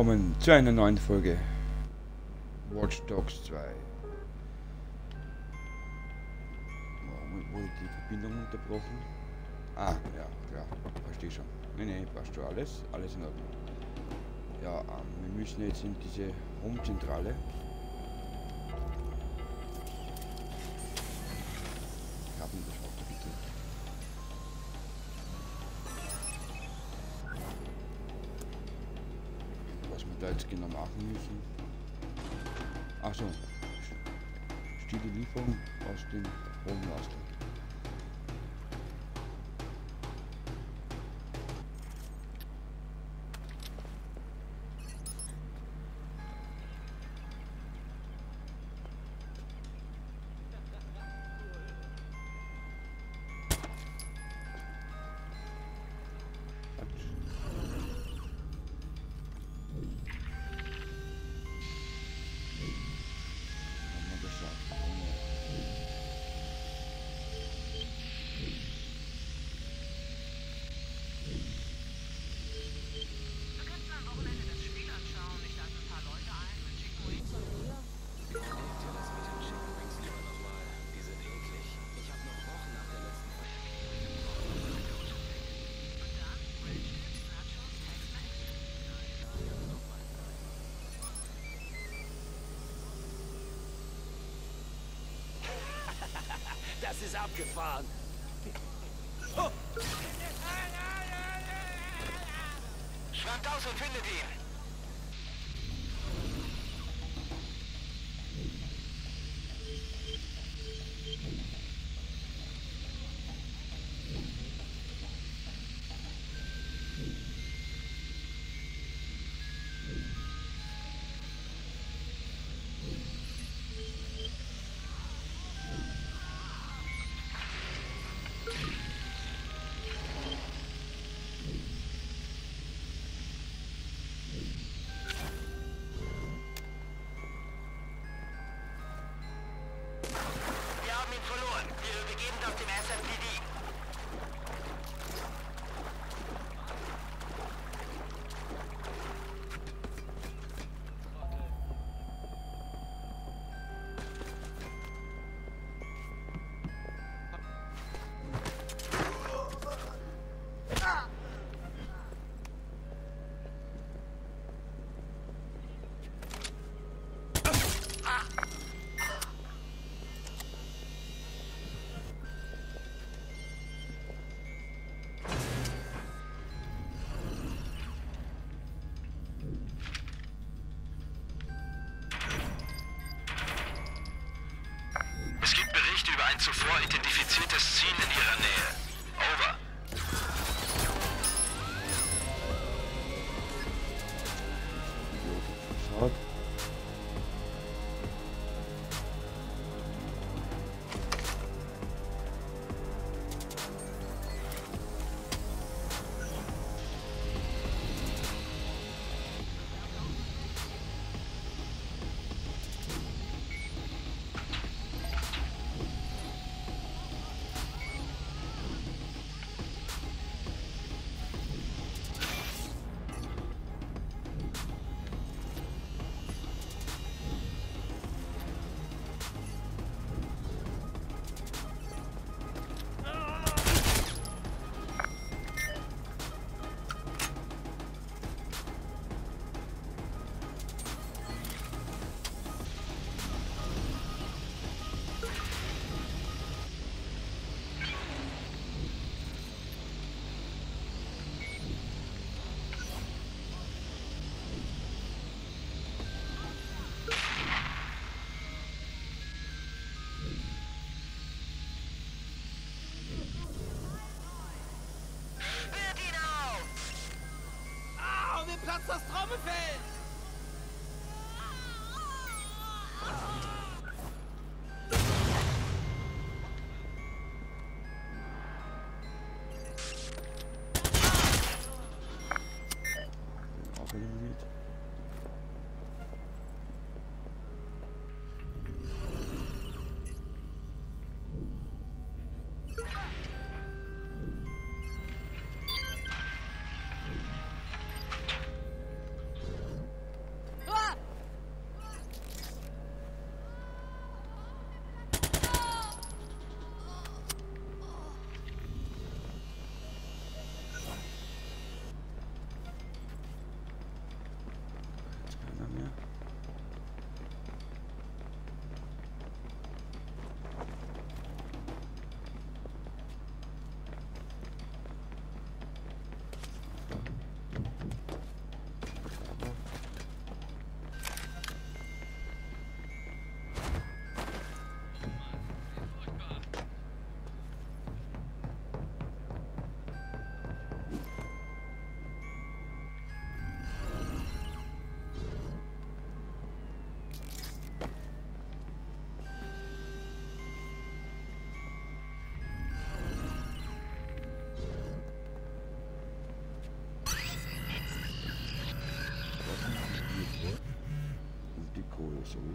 willkommen zu einer neuen Folge Watch Dogs 2. Warum wurde die Verbindung unterbrochen? Ah, ja, klar, verstehe schon. Nee, nee, passt schon alles, alles in Ordnung. Ja, ähm, wir müssen jetzt in diese Home-Zentrale. Jetzt genau machen müssen. Achso, stille Lieferung aus dem Home Ist abgefahren. Schwimmt aus und findet ihn. Ein zuvor identifiziertes Ziel in Ihrer Nähe. Das Trommelfell!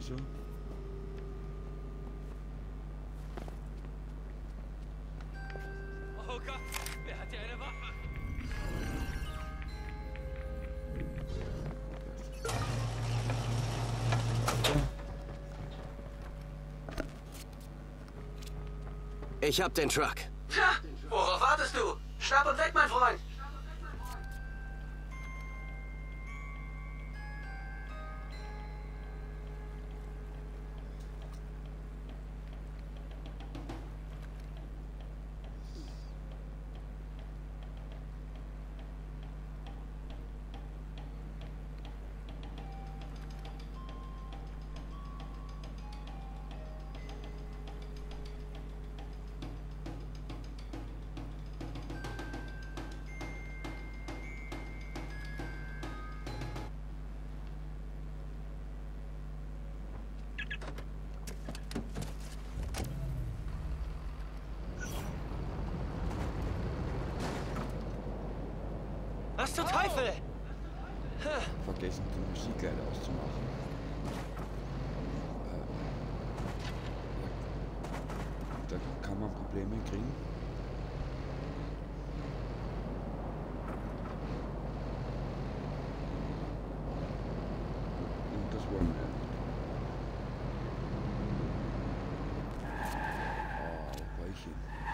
Sowieso. Oh Gott, wer hat hier eine Waffe? Ich hab den Truck. Tja, worauf wartest du? Schnapp und weg, mein Freund.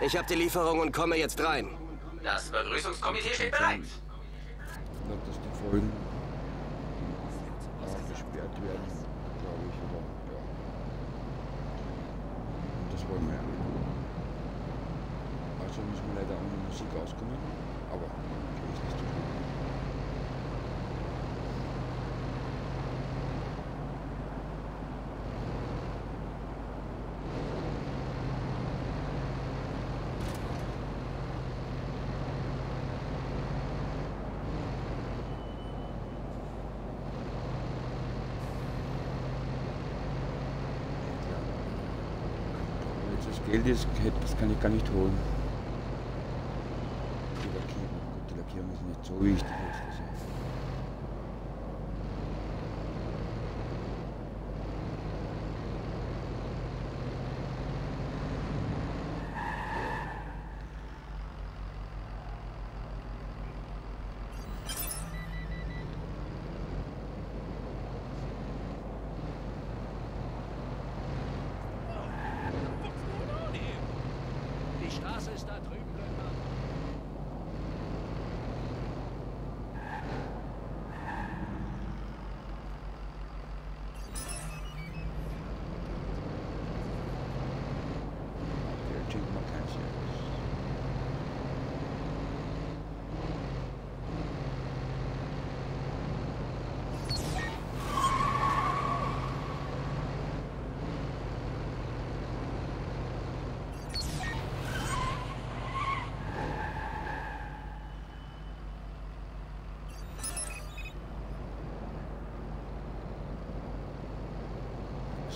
Ich hab die Lieferung und komme jetzt rein. Das Begrüßungskomitee steht bereit. Ich glaube, dass die Folgen äh, gesperrt werden, glaube ich, aber ja. Und das wollen wir ja nicht. Also müssen wir leider ohne Musik auskommen, aber okay, ist nicht so schlimm. Wenn jetzt das kann ich gar nicht holen. Die Lackierung, die Lackierung ist nicht so wichtig. Jetzt, also. Die Straße ist da drüben, Löhner. Der schenkt mir kein Service.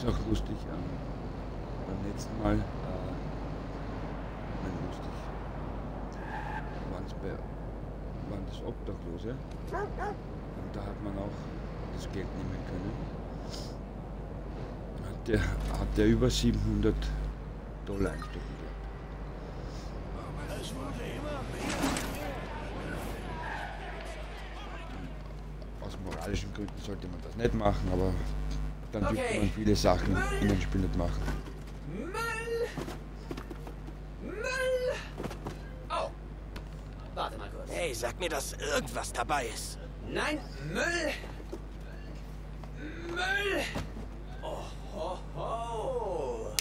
Ist auch lustig. Ähm, beim letzten Mal, äh, nein, lustig, waren's bei, waren das Obdachlose. Und da hat man auch das Geld nehmen können. Hat der, hat der über 700 Dollar einstecken gehabt. Aus moralischen Gründen sollte man das nicht machen, aber dann dürfte Okay. man viele Sachen in dem Spiel nicht machen. Müll! Müll! Oh! Warte mal kurz. Hey, sag mir, dass irgendwas dabei ist. Nein, Müll! Müll! Oh, ho, ho.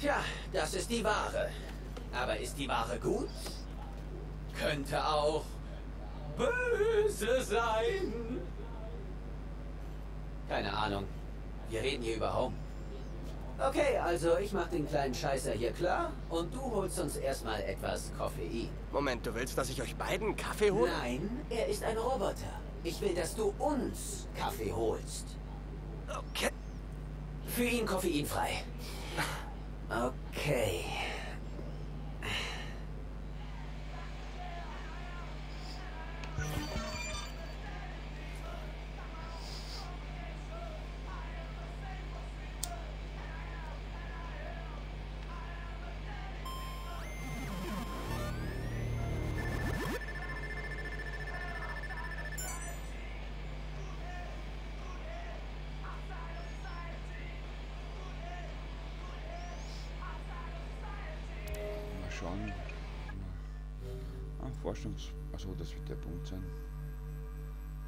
Tja, das ist die Ware. Aber ist die Ware gut? Könnte auch böse sein. Keine Ahnung. Wir reden hier über Home. Okay, also ich mach den kleinen Scheißer hier klar und du holst uns erstmal etwas Koffein. Moment, du willst, dass ich euch beiden Kaffee hole? Nein, er ist ein Roboter. Ich will, dass du uns Kaffee holst. Okay. Für ihn koffeinfrei. Okay. schauen. Ah, Forschungs... Achso, das wird der Punkt sein.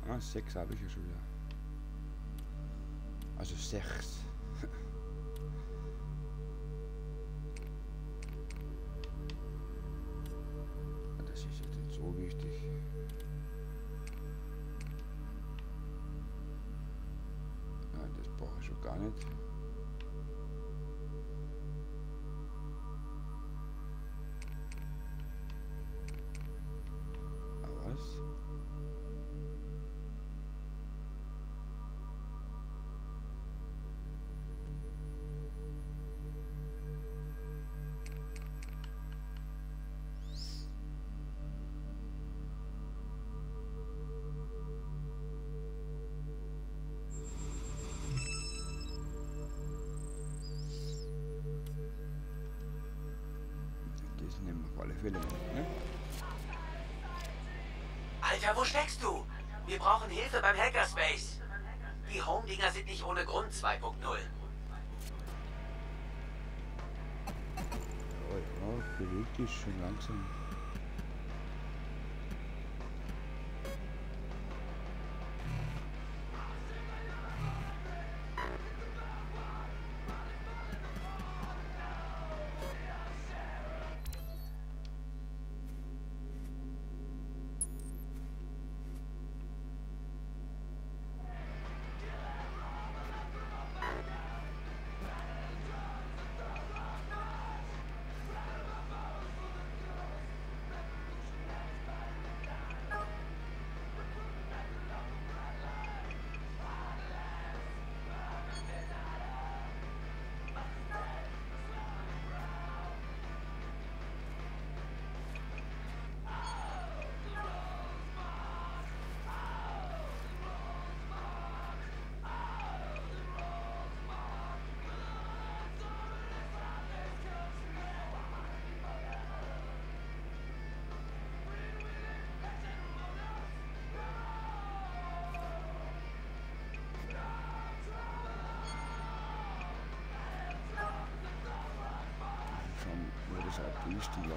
Ah, 6 habe ich ja schon wieder. Also 6. alle Fälle ne? Alter, wo steckst du? Wir brauchen Hilfe beim Hackerspace. Die Home-Dinger sind nicht ohne Grund 2.0. Oh, ja, bewegt dich schon langsam.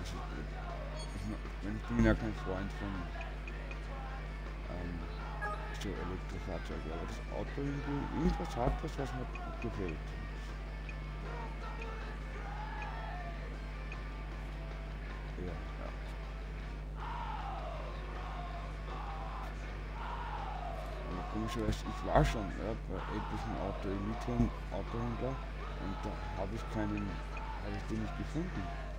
Ich, ich, bin ja kein Freund von ähm, so Elektrofahrzeugen, aber das Auto irgendwas hat das, was mir gefällt. Komischerweise, ich war schon ja, bei etlichen Auto-Entwicklern, Autohändler und da habe ich keinen, habe ich den nicht gefunden.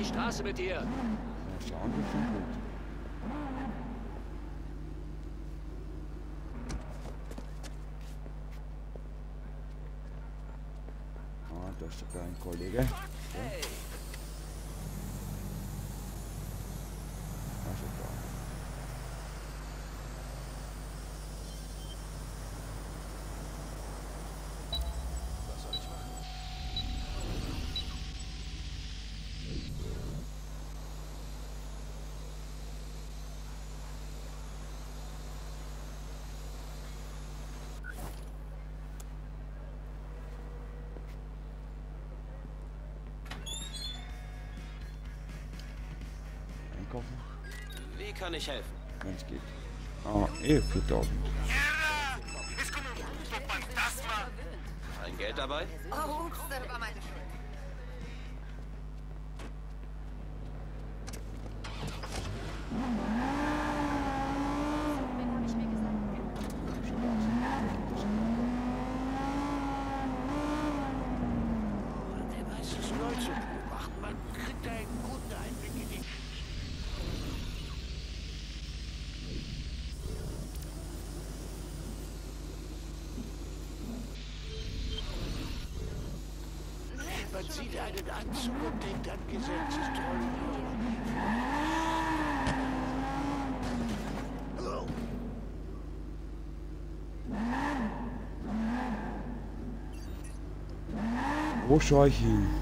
Die Straße mit dir. Kann ich helfen? wenn es geht. Ah, eh 4000. Ein Geld dabei? Oh, das war meine Schuld. Der weiß es neu zu beobachten. Man kriegt da einen guten Einblick in die... Man sieht einen Anzug und denkt an Gesetzestreue. Wo schaue ich hin?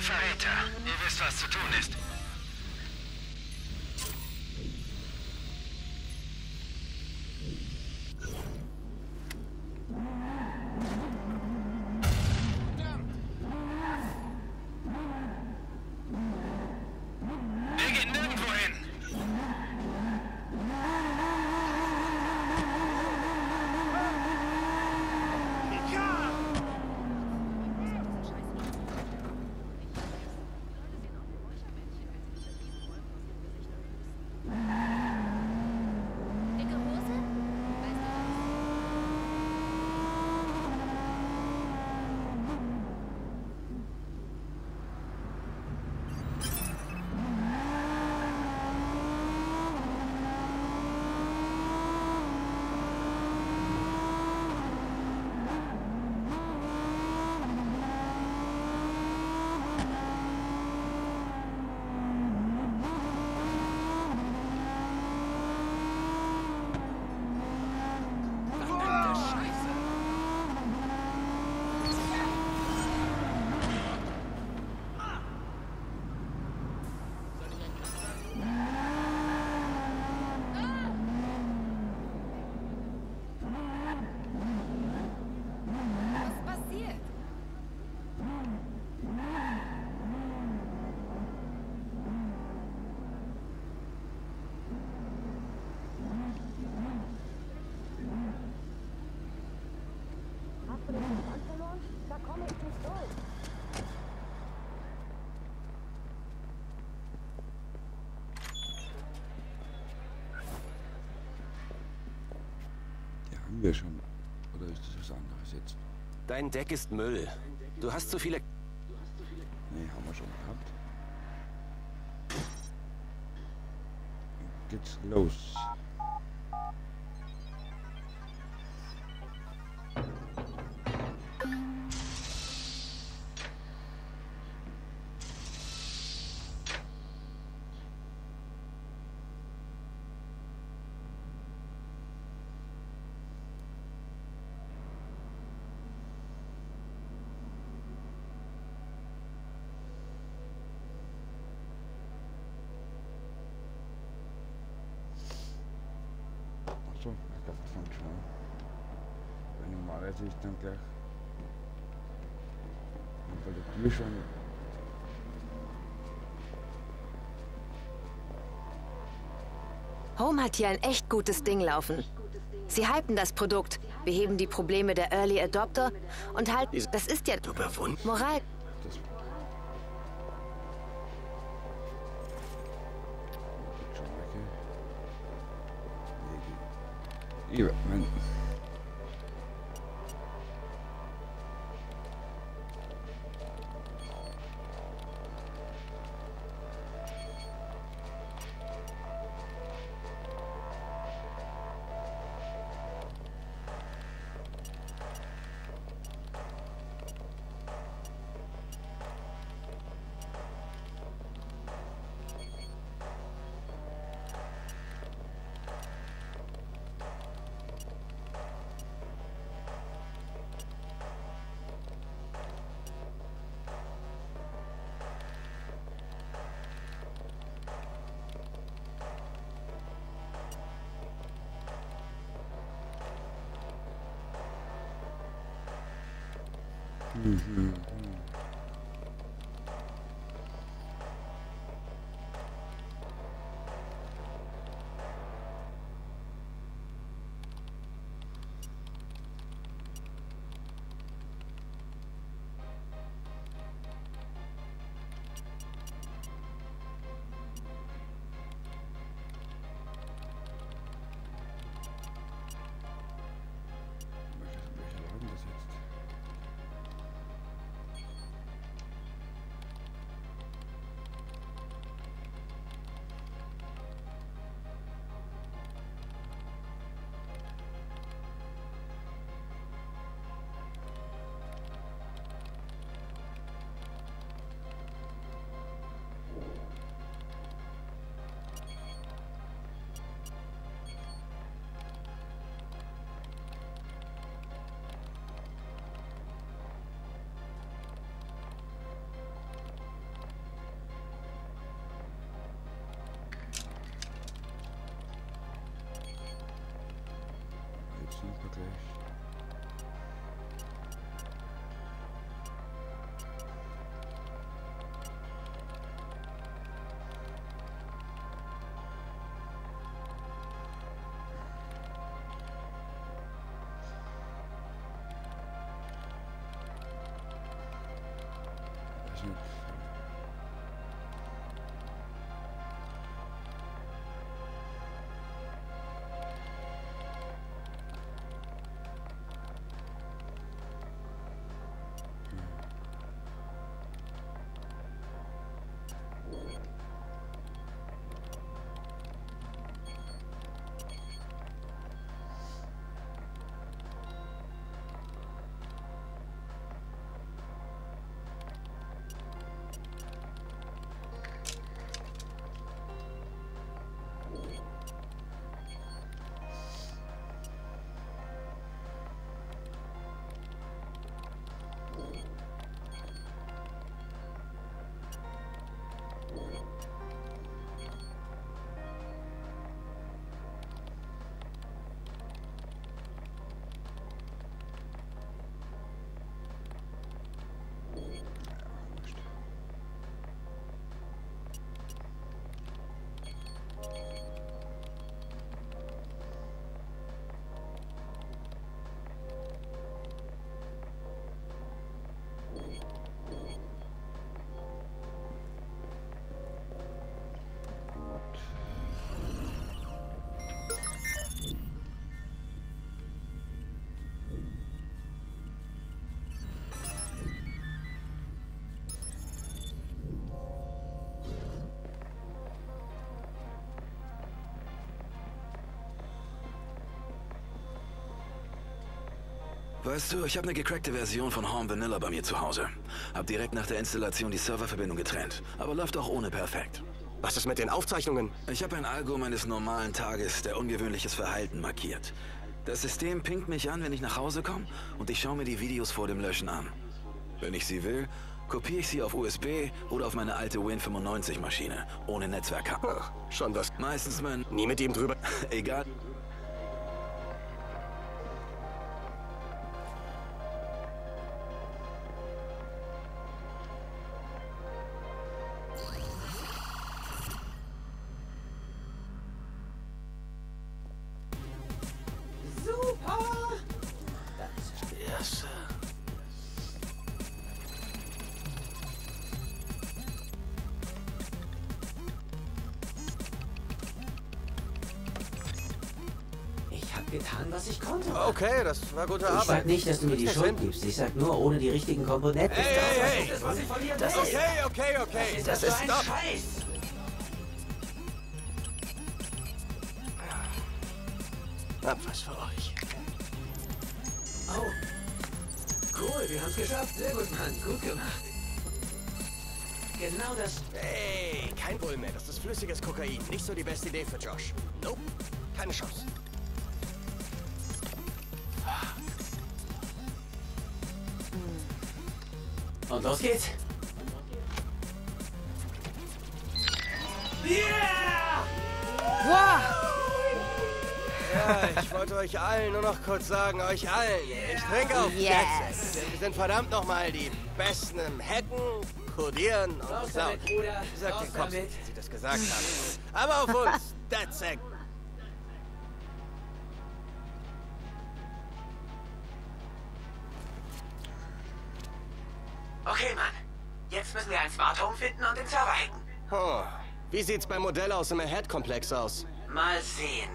Verräter. Ihr wisst, was zu tun ist. Wir gehen nirgendwo hin. Dicke Hose? Weißt du was? Verdammte Scheiße. Was passiert? Hast du den Verstand verloren? Da komme ich nicht durch. Haben wir schon. Oder ist das was anderes jetzt? Dein Deck ist Müll. Du hast zu viele... Nee, haben wir schon gehabt. Geht's los. Dann gleich bei der Tür schon Home hat hier ein echt gutes Ding laufen. Sie hypen das Produkt, beheben die Probleme der Early Adopter und halten... Das ist ja... Du bewund. Moral... Mm-hmm. Das Weißt du, ich habe eine gecrackte Version von Home Vanilla bei mir zu Hause. Hab direkt nach der Installation die Serververbindung getrennt. Aber läuft auch ohne perfekt. Was ist mit den Aufzeichnungen? Ich habe ein Algo meines normalen Tages, der ungewöhnliches Verhalten markiert. Das System pinkt mich an, wenn ich nach Hause komme und ich schaue mir die Videos vor dem Löschen an. Wenn ich sie will, kopiere ich sie auf USB oder auf meine alte Win95-Maschine, ohne Netzwerkkabel. Ach, schon was. Meistens mein... Nie mit ihm drüber. Egal. Sag nicht, dass du mir die Schuld gibst. Ich sag nur, ohne die richtigen Komponenten. Hey, hey, hey! Das, was ich von dir will. Okay, okay, okay. Das ist ein doch... Scheiß. Hab was für euch. Oh. Cool, wir haben's geschafft. Sehr gut, Mann. Gut gemacht. Genau das. Hey, kein Bull mehr. Das ist flüssiges Kokain. Nicht so die beste Idee für Josh. Nope. Keine Chance. Und los geht's. Yeah! Wow! Ja, ich wollte euch allen nur noch kurz sagen, euch allen. Ich trinke auf Yes. Set. Wir sind verdammt nochmal die Besten im Hacken, Codieren und Bruder. Sagt den damit. dass sie das gesagt haben. Aber auf uns, DedSec. Wie sieht's beim Modell aus im Ahead-Komplex aus? Mal sehen.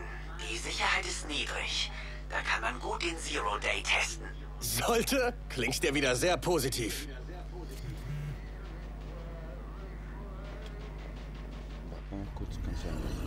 Die Sicherheit ist niedrig. Da kann man gut den Zero Day testen. Sollte? Klingt dir wieder sehr positiv. Warte mal kurz, kann sein. Ja.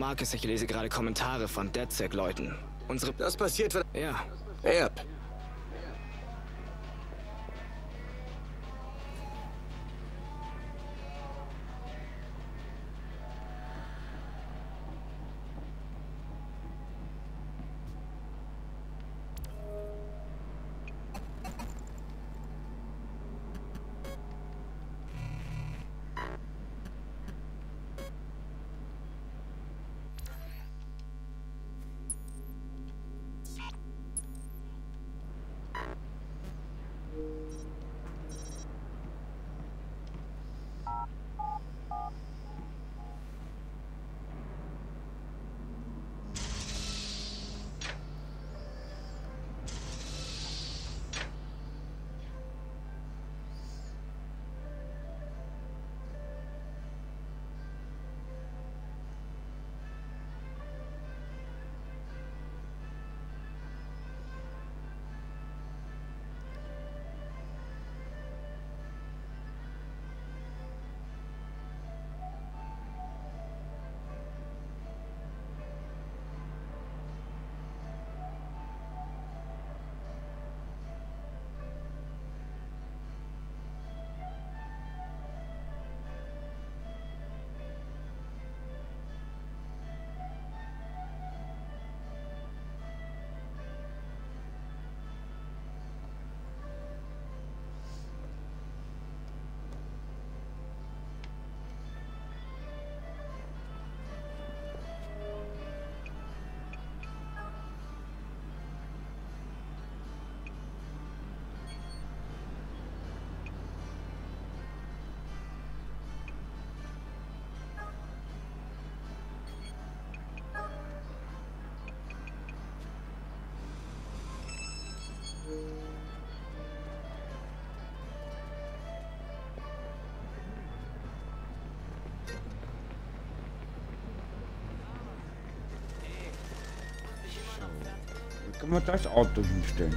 Marcus, ich lese gerade Kommentare von DedSec-Leuten. Unsere... Das passiert, wenn... Ja, Yep. Können wir das Auto hinstellen.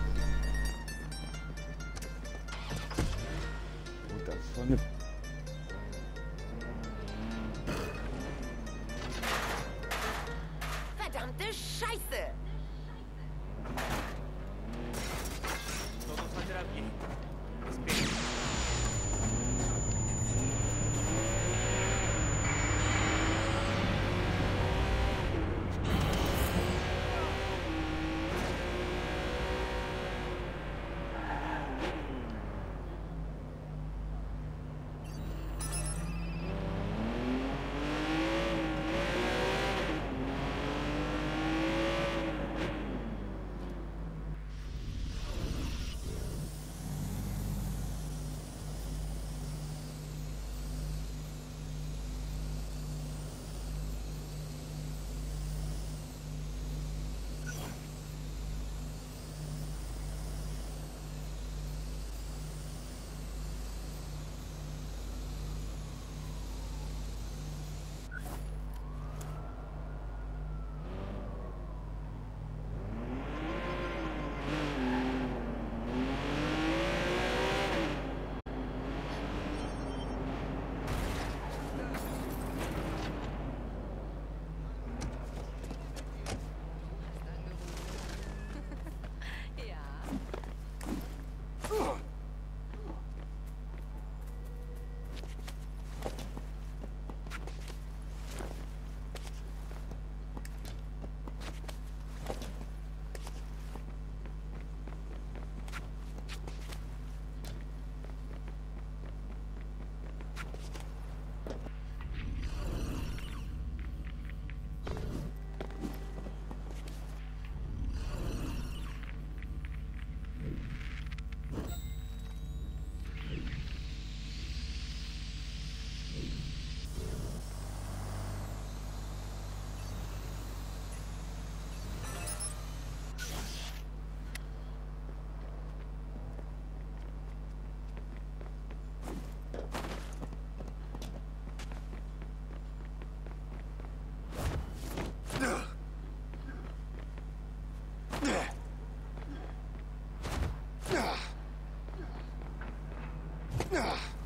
Ugh.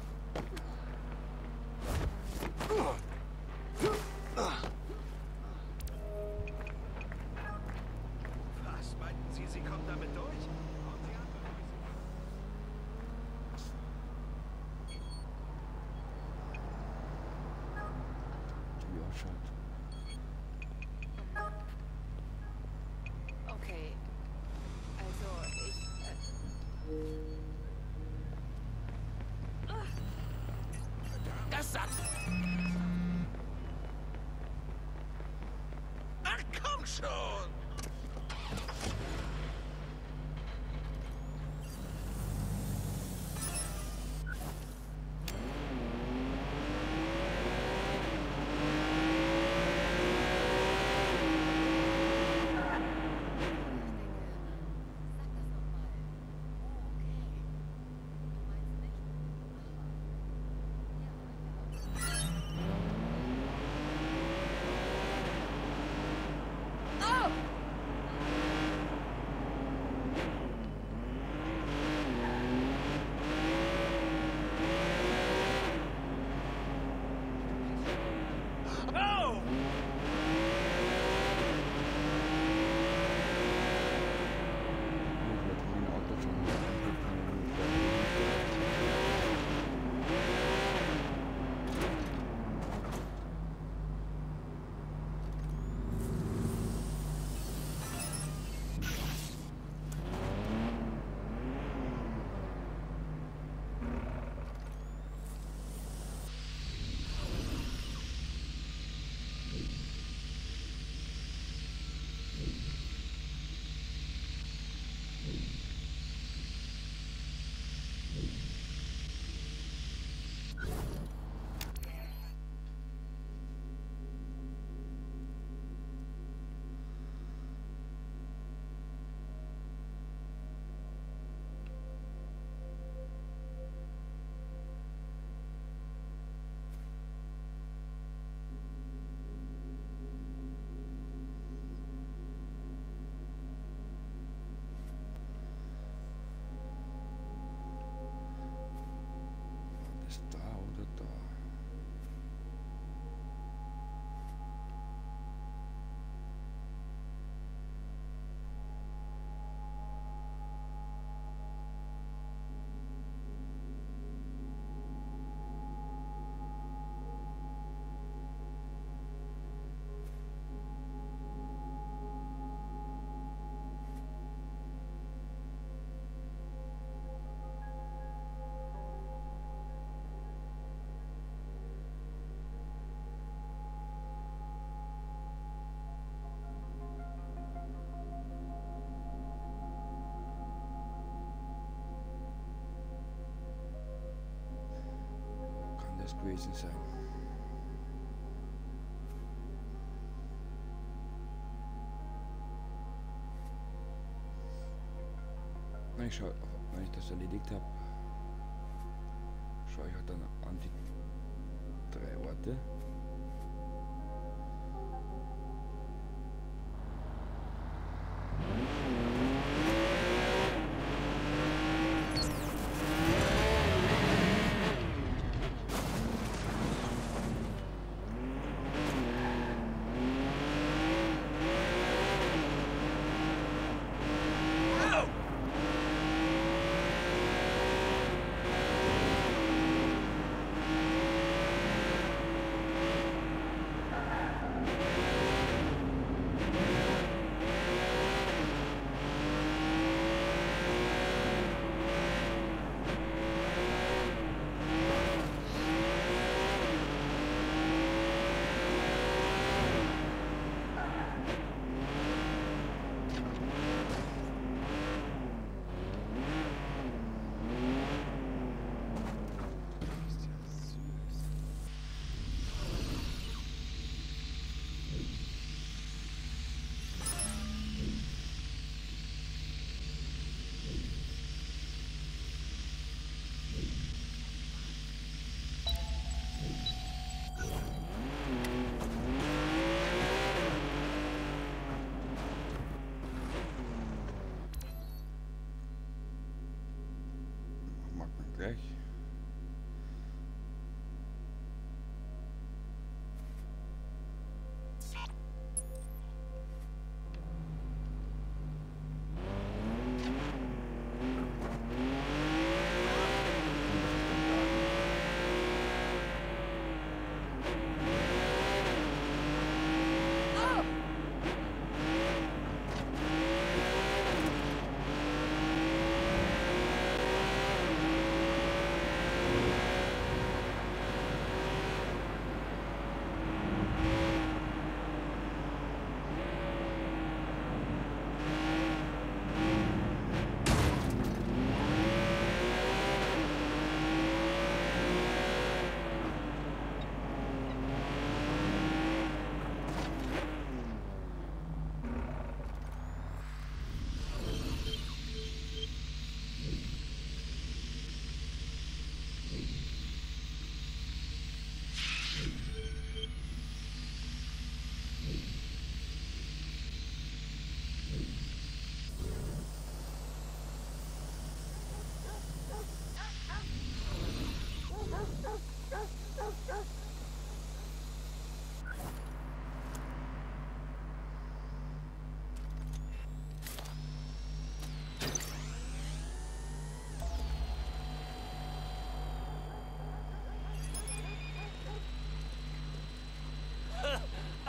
Kann das gewesen sein? Na, ich schau, wenn ich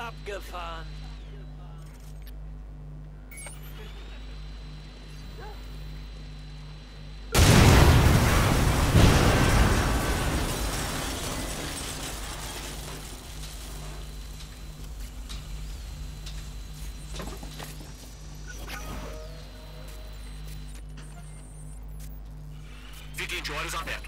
Abgefahren. Fiquem de olhos abertos. hole ich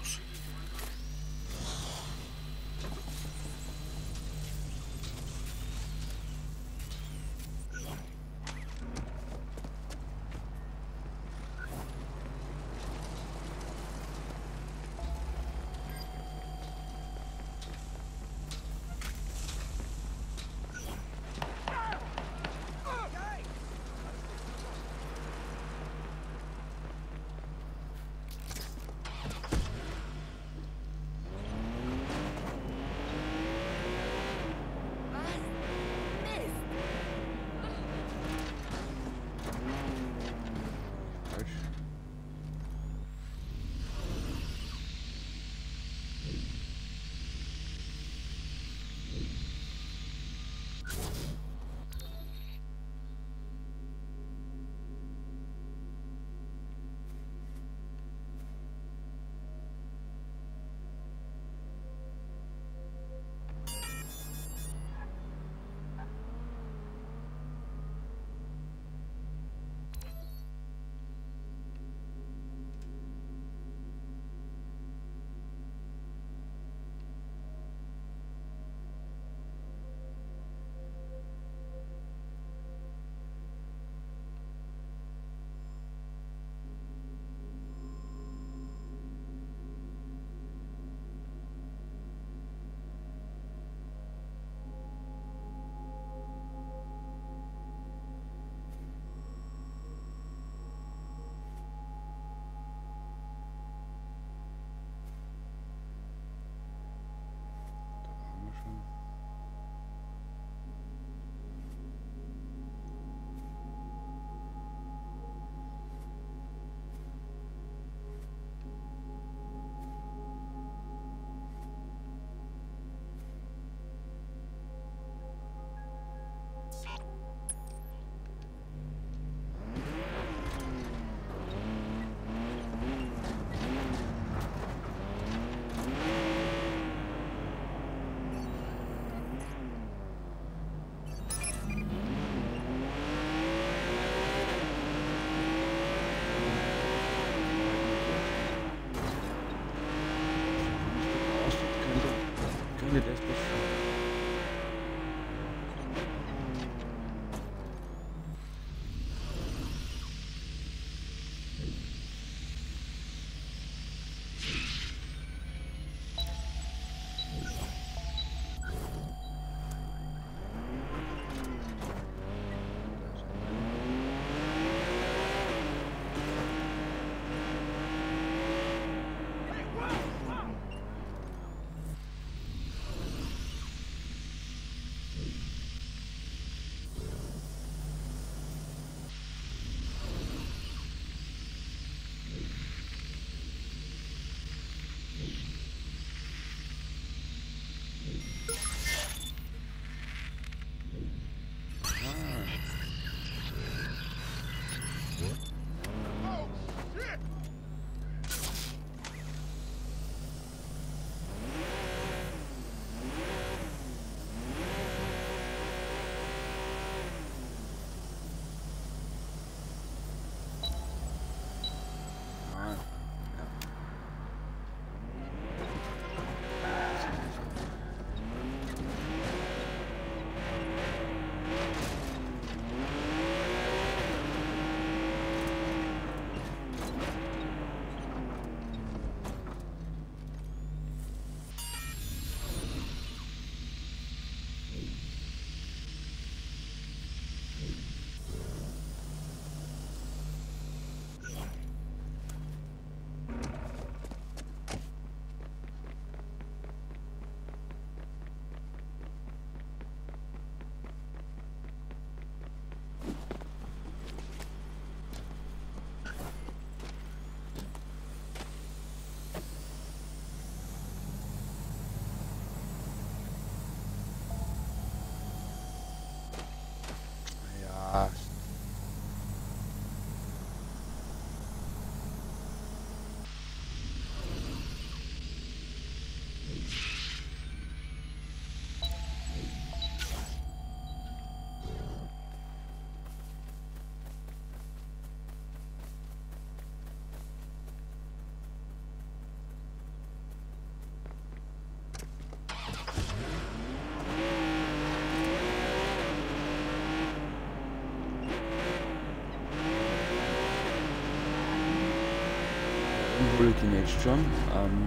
den jetzt schon. Ähm,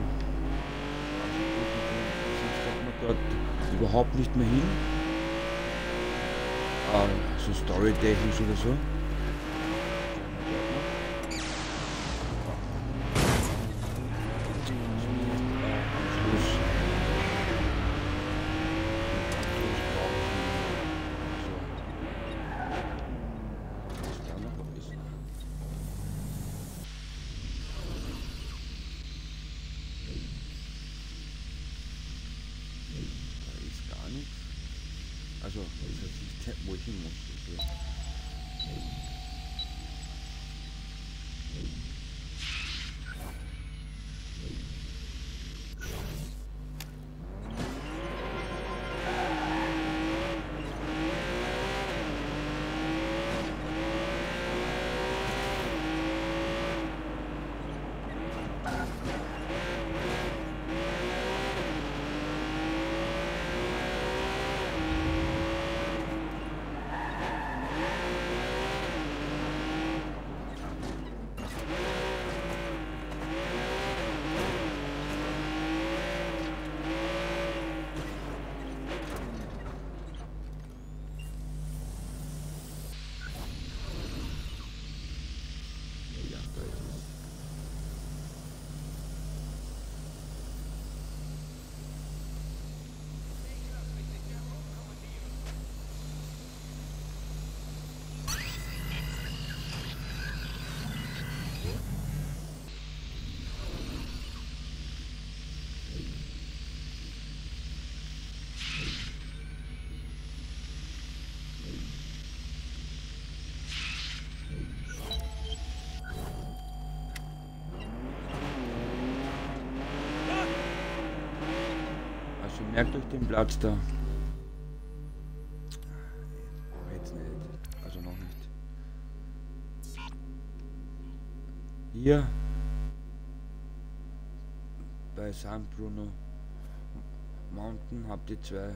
also kommt man dort überhaupt nicht mehr hin. Ähm, so storytechnisch oder so. Merkt euch den Platz da. Jetzt nicht. Also noch nicht. Hier bei San Bruno Mountain habt ihr zwei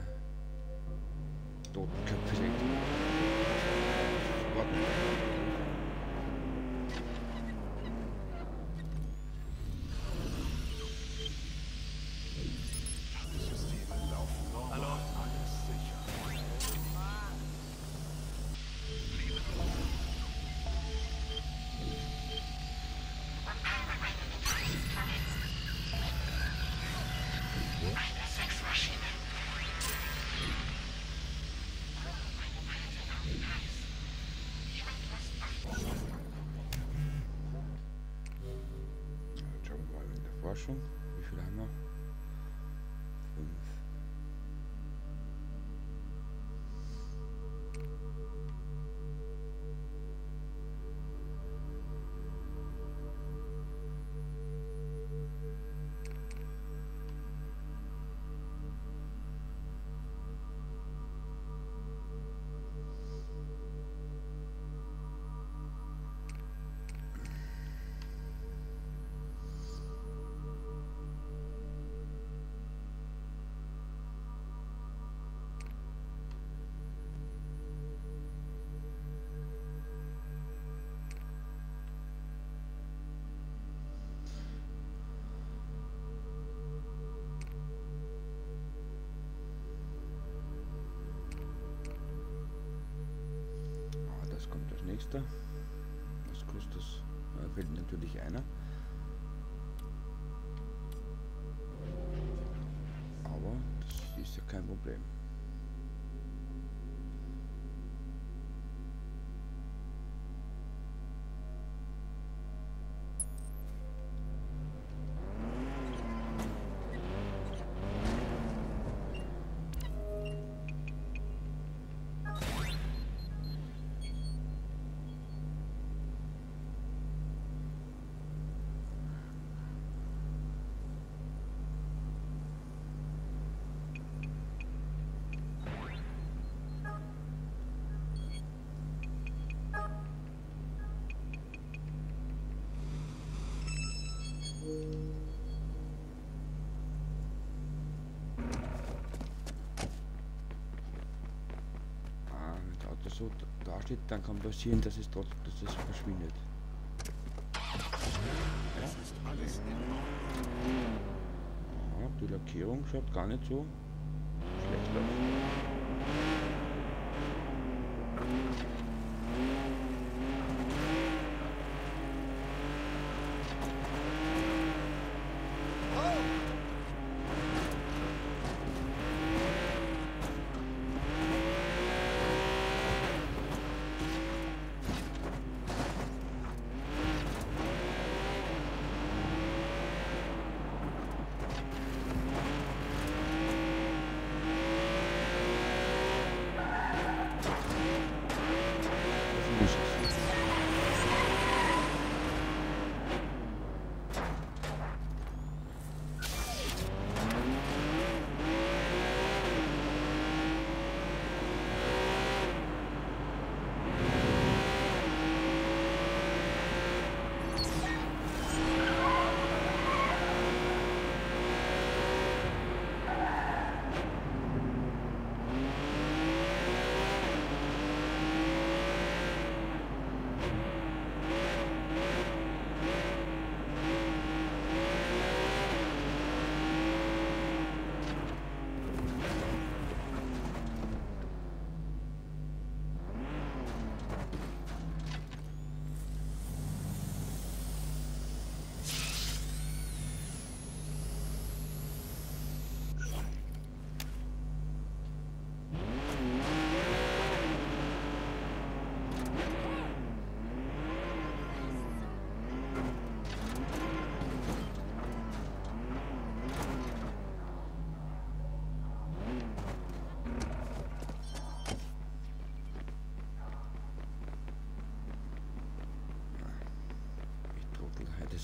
Forschung. Wie viele haben wir? Kommt das nächste. Was kostet das? Da fehlt natürlich einer. Aber das ist ja kein Problem. So da steht, dann kann passieren, dass es trotzdem, dass es verschwindet. Ja, die Lackierung schaut gar nicht so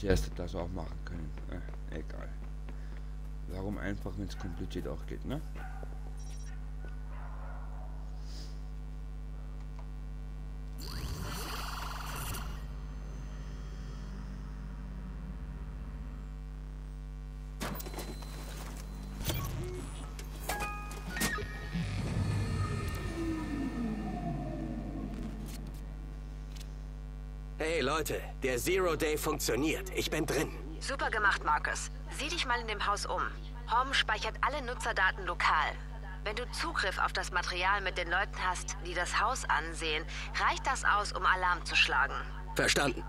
Das erste das auch machen können. Äh, egal. Warum einfach, wenn es kompliziert auch geht, ne? Der Zero Day funktioniert. Ich bin drin. Super gemacht, Marcus. Sieh dich mal in dem Haus um. Hom speichert alle Nutzerdaten lokal. Wenn du Zugriff auf das Material mit den Leuten hast, die das Haus ansehen, reicht das aus, um Alarm zu schlagen. Verstanden.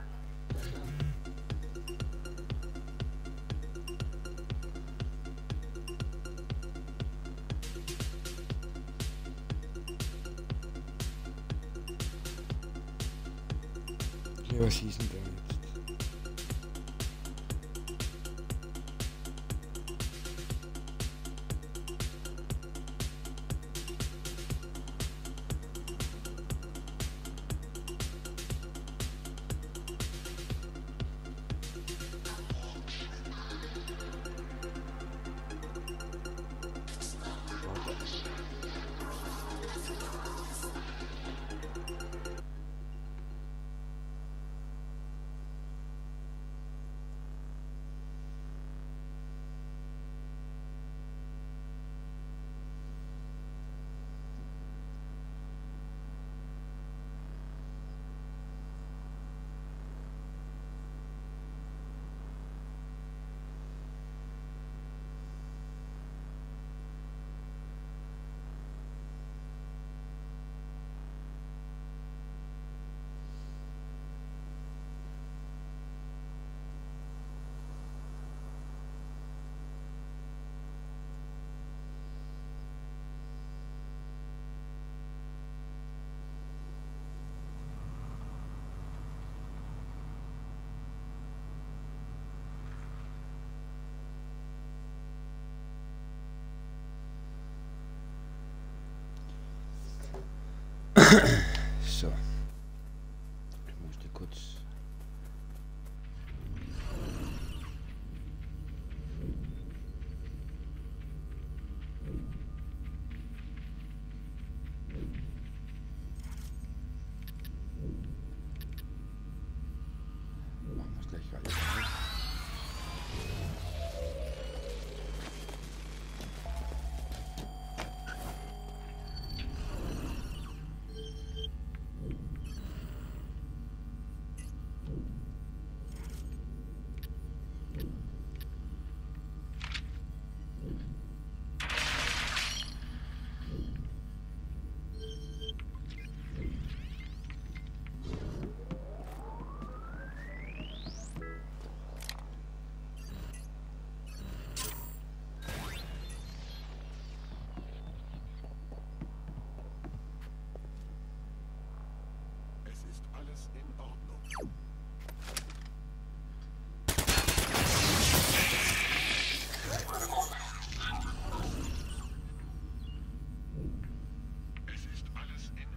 Alles in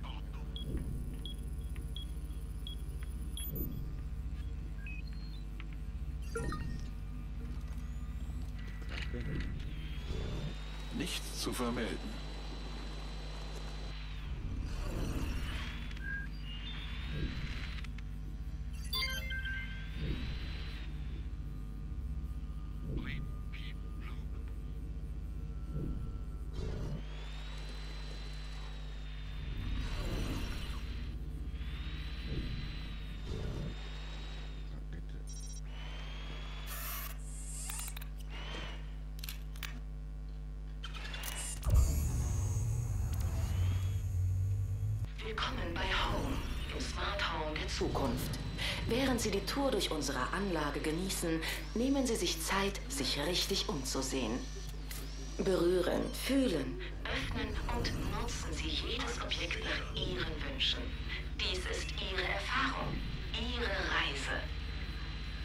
Ordnung. Nichts zu vermelden. Während Sie die Tour durch unsere Anlage genießen, nehmen Sie sich Zeit, sich richtig umzusehen. Berühren, fühlen, öffnen und nutzen Sie jedes Objekt nach Ihren Wünschen. Dies ist Ihre Erfahrung, Ihre Reise.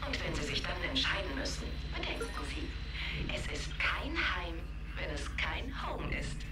Und wenn Sie sich dann entscheiden müssen, bedenken Sie, es ist kein Heim, wenn es kein Home ist.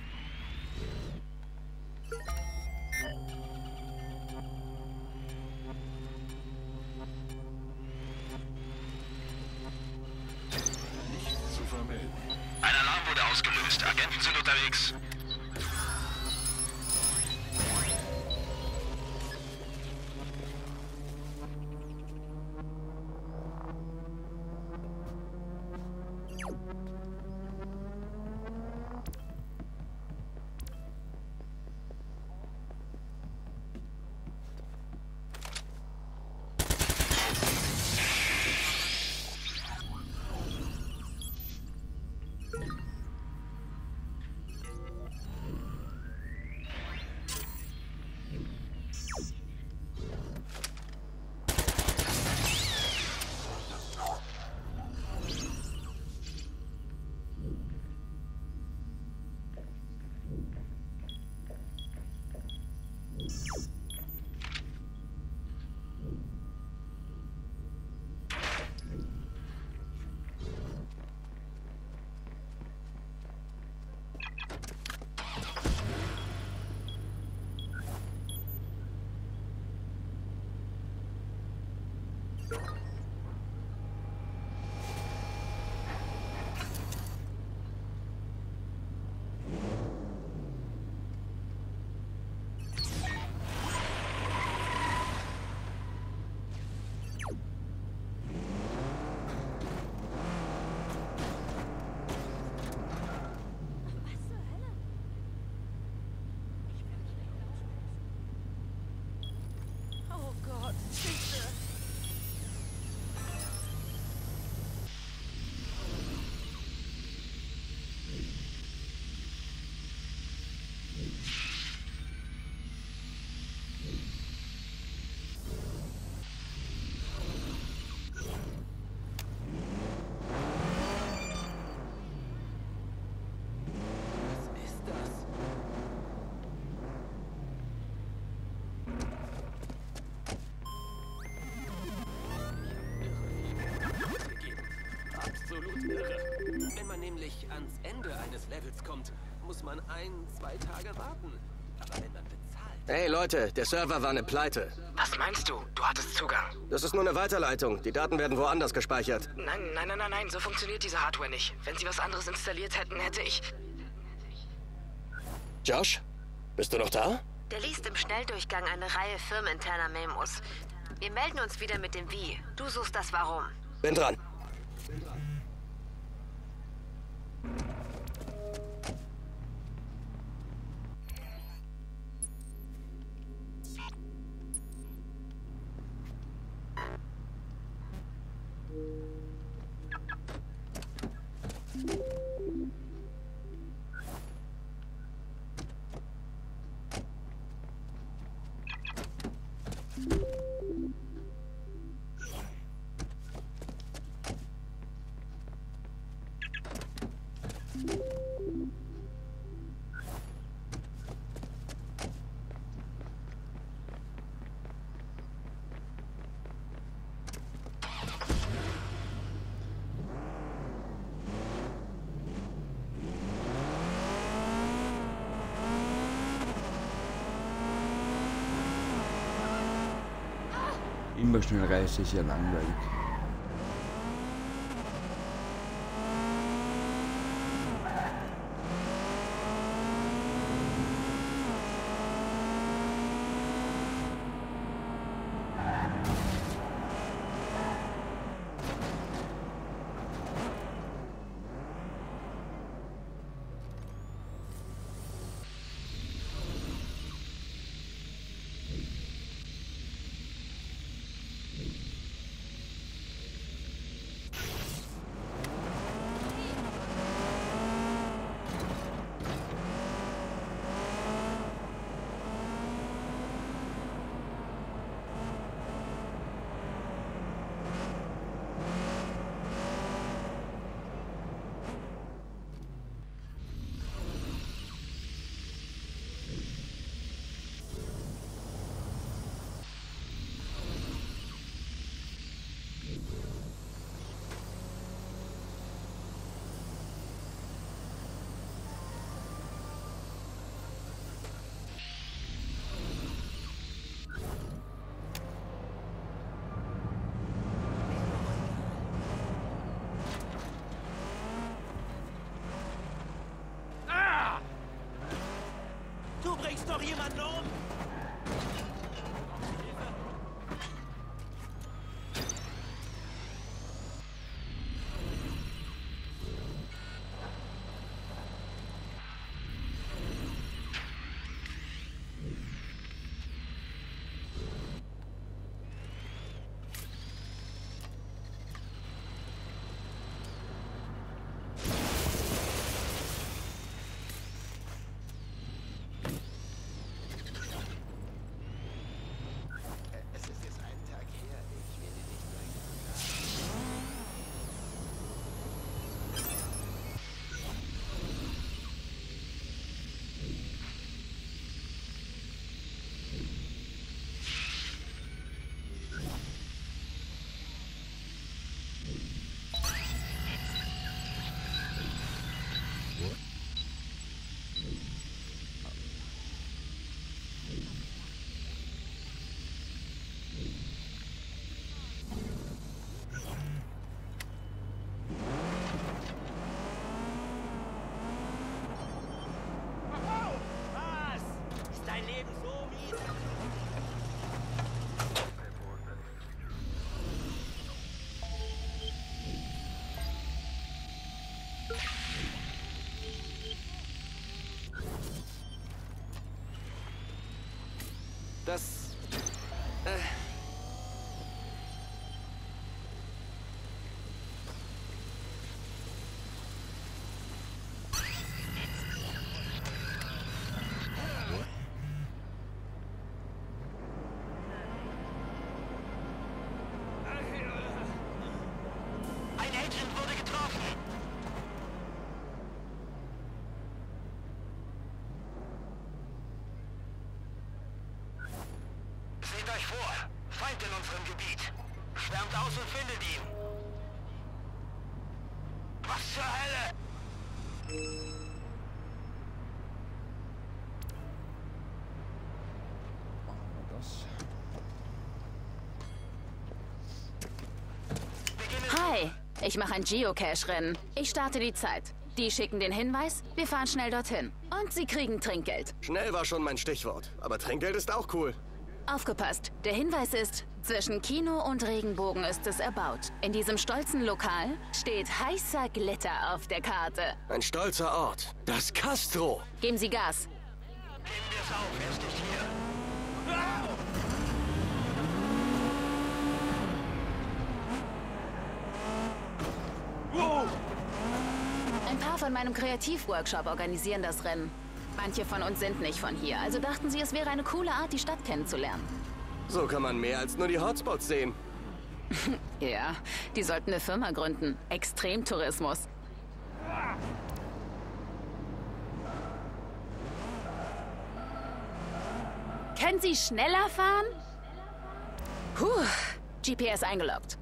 Nämlich ans Ende eines Levels kommt, muss man ein, zwei Tage warten. Aber wenn man bezahlt... Hey Leute, der Server war eine Pleite. Was meinst du? Du hattest Zugang. Das ist nur eine Weiterleitung. Die Daten werden woanders gespeichert. Nein, nein, nein, nein, nein, so funktioniert diese Hardware nicht. Wenn sie was anderes installiert hätten, hätte ich... Josh, bist du noch da? Der liest im Schnelldurchgang eine Reihe firmeninterner Memos. Wir melden uns wieder mit dem Wie. Du suchst das Warum. Bin dran. Immer schnell Reise ist ja langweilig. Schwärmt aus und findet ihn. Was zur Hölle? Das. Hi, ich mache ein Geocache-Rennen. Ich starte die Zeit. Die schicken den Hinweis, wir fahren schnell dorthin. Und sie kriegen Trinkgeld. Schnell war schon mein Stichwort. Aber Trinkgeld ist auch cool. Aufgepasst, der Hinweis ist, zwischen Kino und Regenbogen ist es erbaut. In diesem stolzen Lokal steht heißer Glitter auf der Karte. Ein stolzer Ort. Das Castro. Geben Sie Gas. Nehmen wir es auf, er ist nicht hier. Ein paar von meinem Kreativworkshop organisieren das Rennen. Manche von uns sind nicht von hier, also dachten sie, es wäre eine coole Art, die Stadt kennenzulernen. So kann man mehr als nur die Hotspots sehen. Ja, die sollten eine Firma gründen. Extremtourismus. Können Sie schneller fahren? Puh, GPS eingeloggt.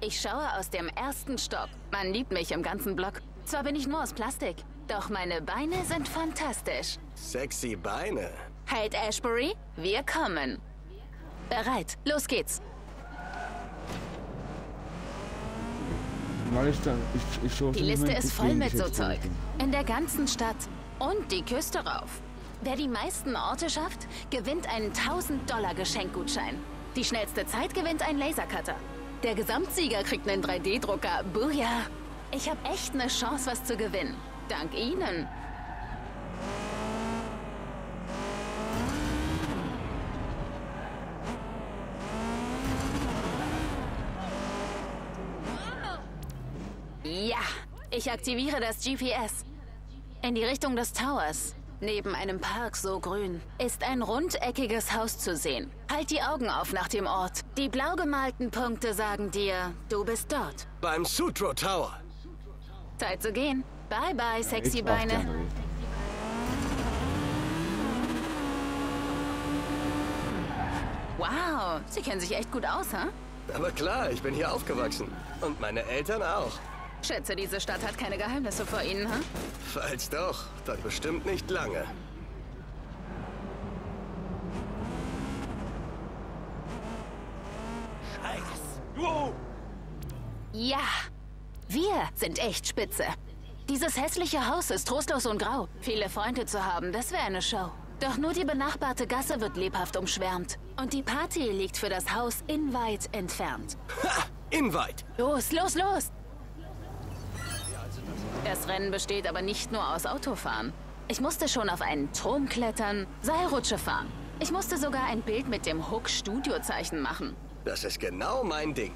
Ich schaue aus dem ersten Stock. Man liebt mich im ganzen Block. Zwar bin ich nur aus Plastik, doch meine Beine sind fantastisch. Sexy Beine. Halt Ashbury, wir kommen. Bereit, los geht's. Ich, ich schaue Die Liste ist voll mit so Zeug. In der ganzen Stadt. Und die Küste rauf. Wer die meisten Orte schafft, gewinnt einen 1000-Dollar-Geschenkgutschein. Die schnellste Zeit gewinnt ein Lasercutter. Der Gesamtsieger kriegt einen 3D-Drucker. Booyah! Ich habe echt eine Chance, was zu gewinnen. Dank Ihnen. Ja, ich aktiviere das GPS. In die Richtung des Towers. Neben einem Park so grün ist ein rundeckiges Haus zu sehen. Halt die Augen auf nach dem Ort. Die blau gemalten Punkte sagen dir, du bist dort. Beim Sutro Tower. Zeit zu gehen. Bye bye, sexy Beine. Wow, Sie kennen sich echt gut aus, ha? Aber klar, ich bin hier aufgewachsen. Und meine Eltern auch. Schätze, diese Stadt hat keine Geheimnisse vor Ihnen, ha? Falls doch, dann bestimmt nicht lange. Scheiß. Ja, wir sind echt spitze. Dieses hässliche Haus ist trostlos und grau. Viele Freunde zu haben, das wäre eine Show. Doch nur die benachbarte Gasse wird lebhaft umschwärmt. Und die Party liegt für das Haus inweit entfernt. Ha! Invite! Los, los, los! Das Rennen besteht aber nicht nur aus Autofahren. Ich musste schon auf einen Turm klettern, Seilrutsche fahren. Ich musste sogar ein Bild mit dem Hook-Studiozeichen machen. Das ist genau mein Ding.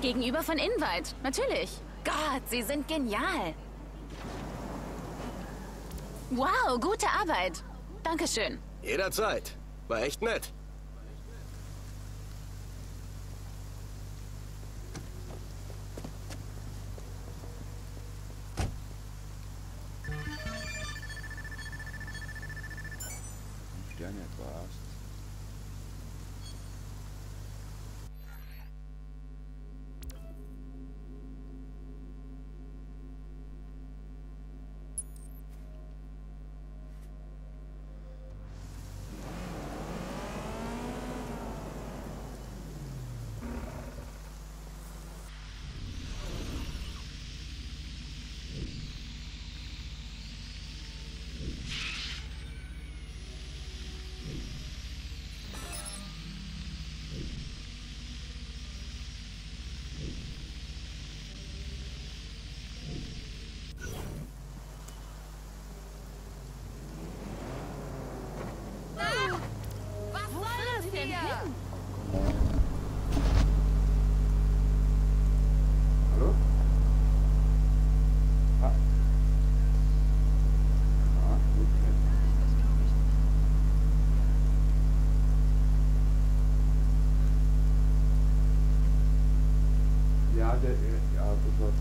Gegenüber von Invite, natürlich. Gott, sie sind genial. Wow, gute Arbeit. Dankeschön. Jederzeit. War echt nett. Ja, der, ja, das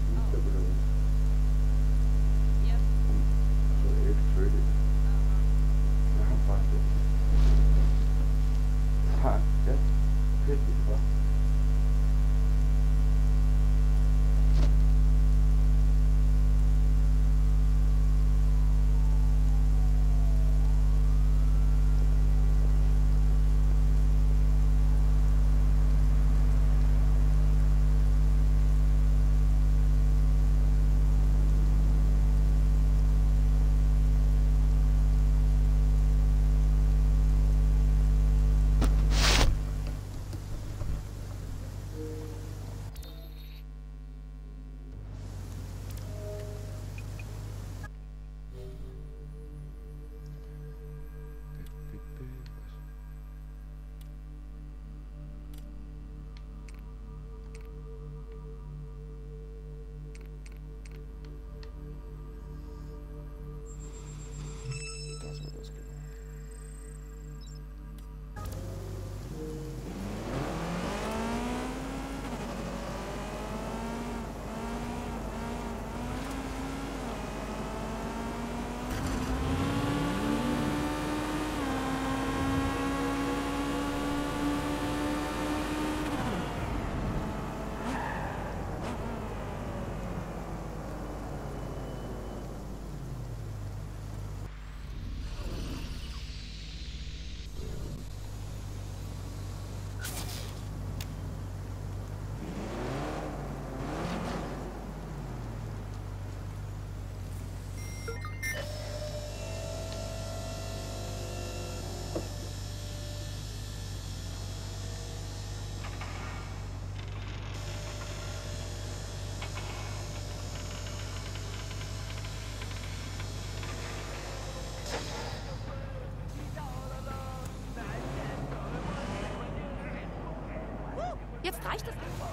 Jetzt reicht es. bin,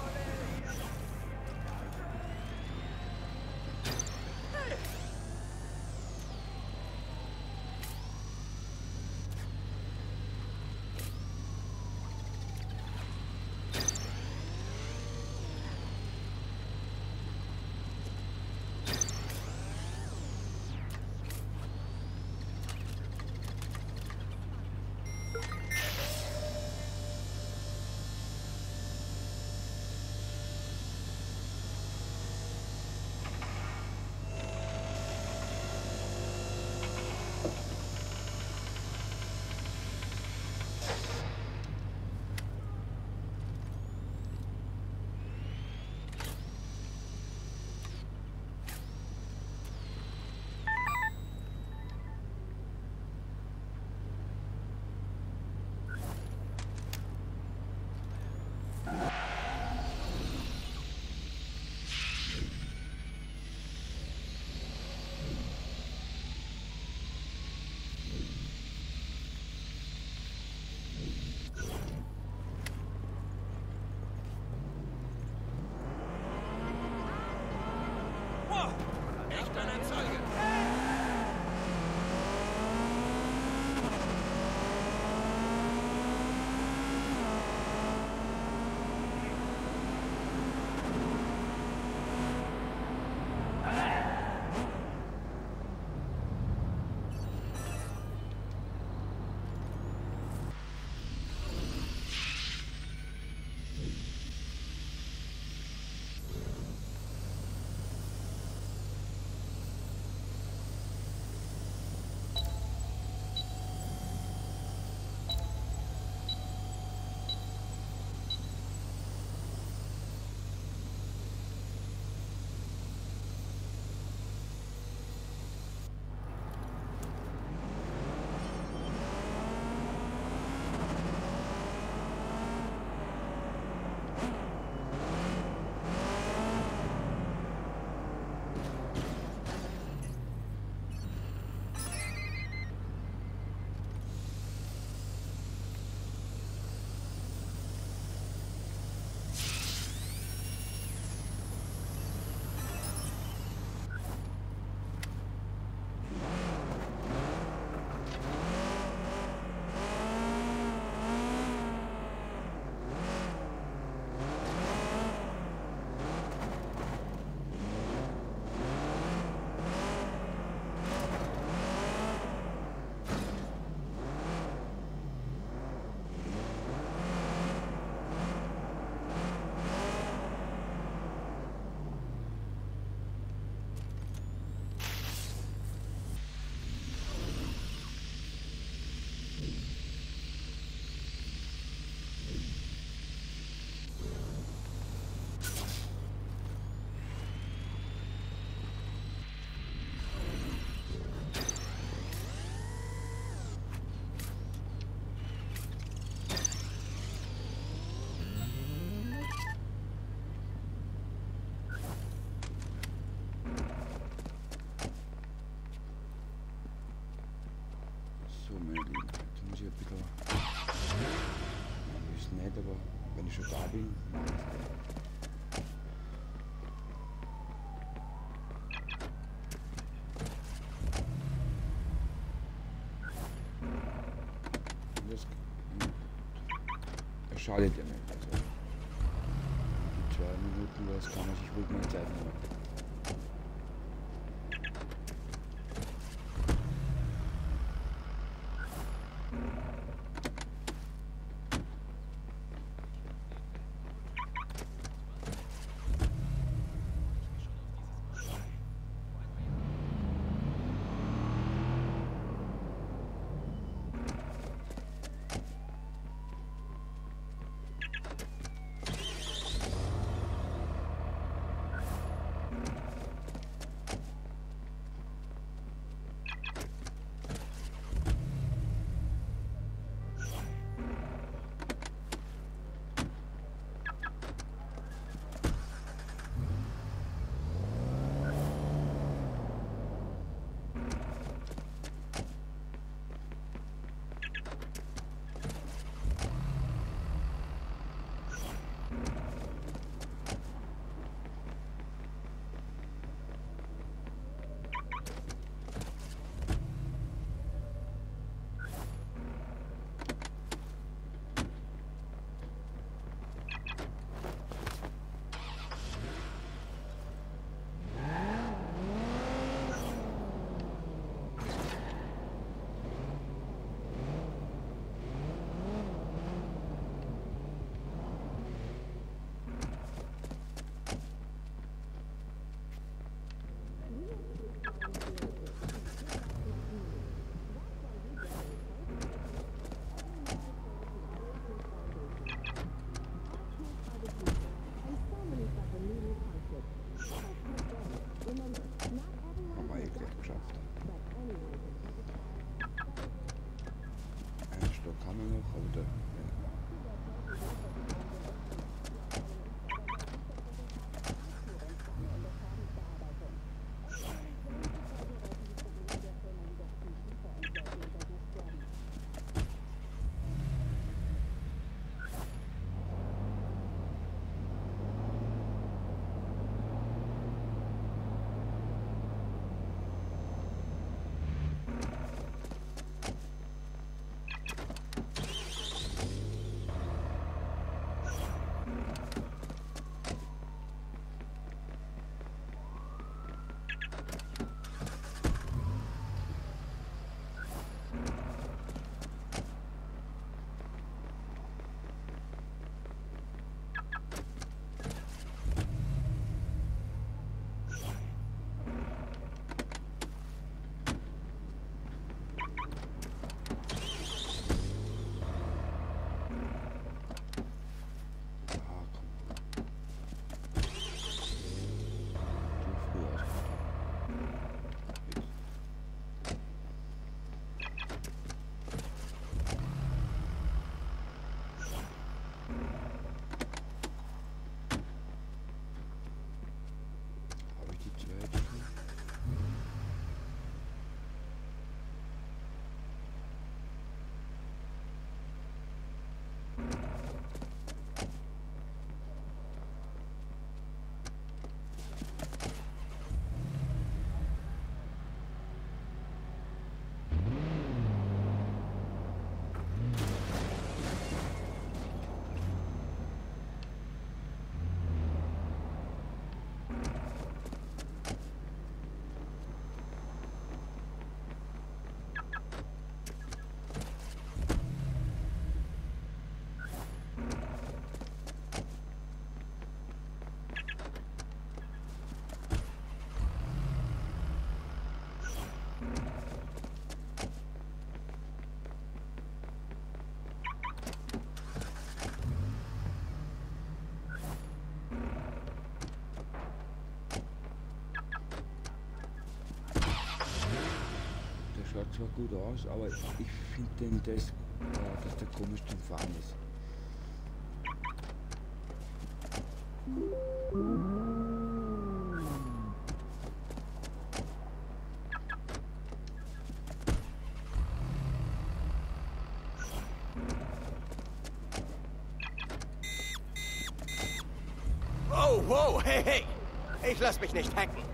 Dann ein schadet ja nicht. Also, die zwei Minuten, das kann man sich ruhig mal Zeit nehmen. Zwar gut aus, aber ich finde den, das, äh, dass der komisch zum Fahren ist. hey, hey! Ich lass mich nicht hacken.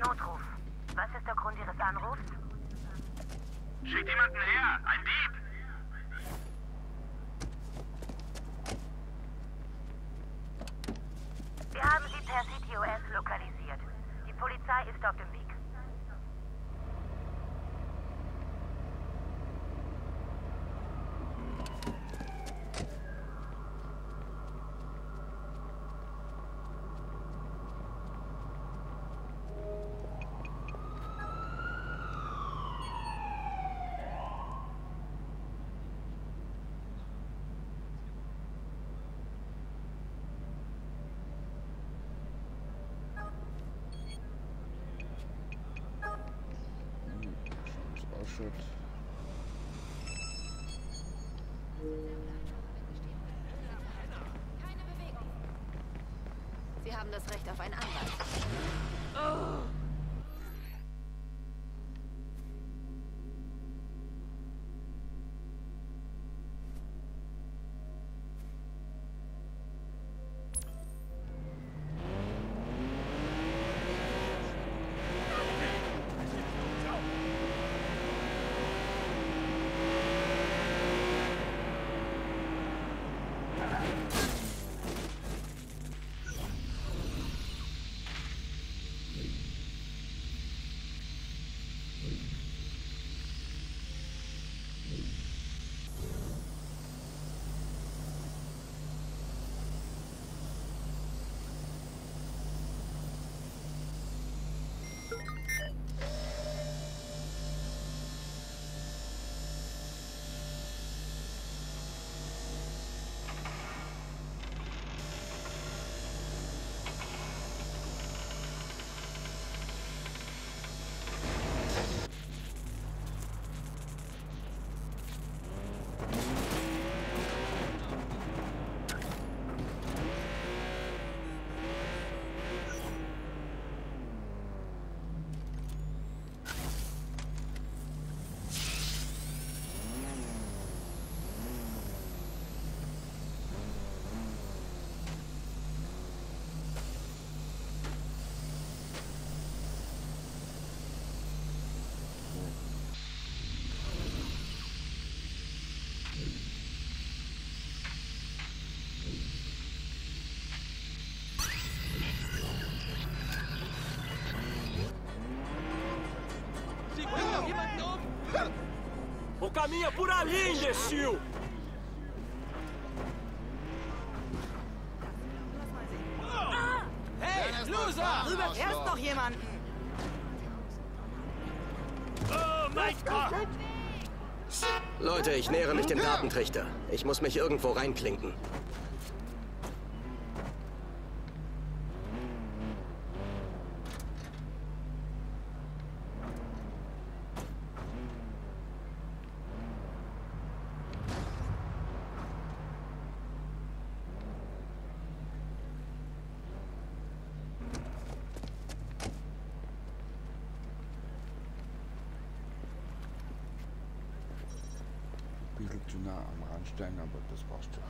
Notruf. Was ist der Grund Ihres Anrufs? Schickt jemanden her! Ein Dieb! Wir haben Sie per CTOS lokalisiert. Die Polizei ist auf dem Weg. Hm, ausschaut. Sie haben das Recht auf einen Anwalt. Sie É por ali, imbecil! Hey, Loser! Rüber, erst noch jemanden. Oh mein Gott! Leute, ich nähere mich dem Datentrichter. Ich muss mich irgendwo reinklinken. Ein bisschen zu nah am Rand stehen, aber das passt schon.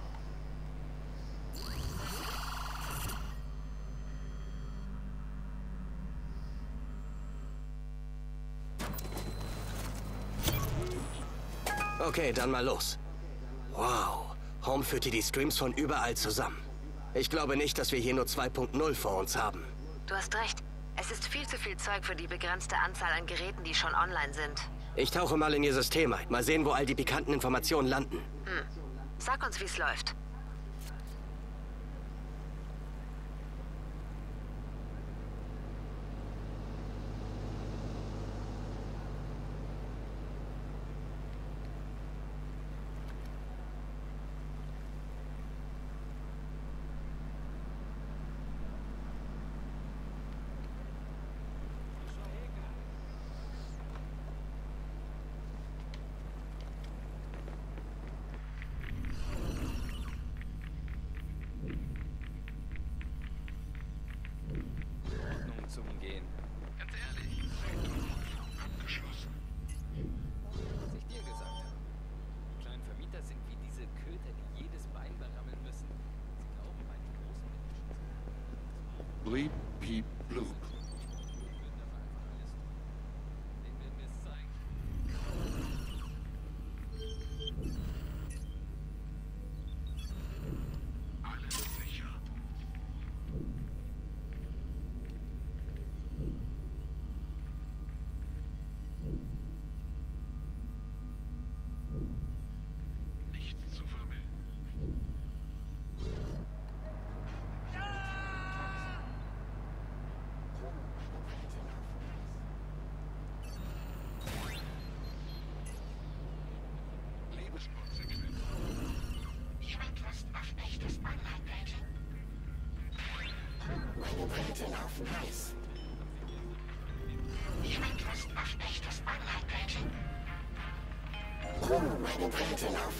Okay, dann mal los. Wow, Home führt hier die Streams von überall zusammen. Ich glaube nicht, dass wir hier nur 2.0 vor uns haben. Du hast recht. Es ist viel zu viel Zeug für die begrenzte Anzahl an Geräten, die schon online sind. Ich tauche mal in ihr System ein. Mal sehen, wo all die pikanten Informationen landen. Hm. Sag uns, wie es läuft.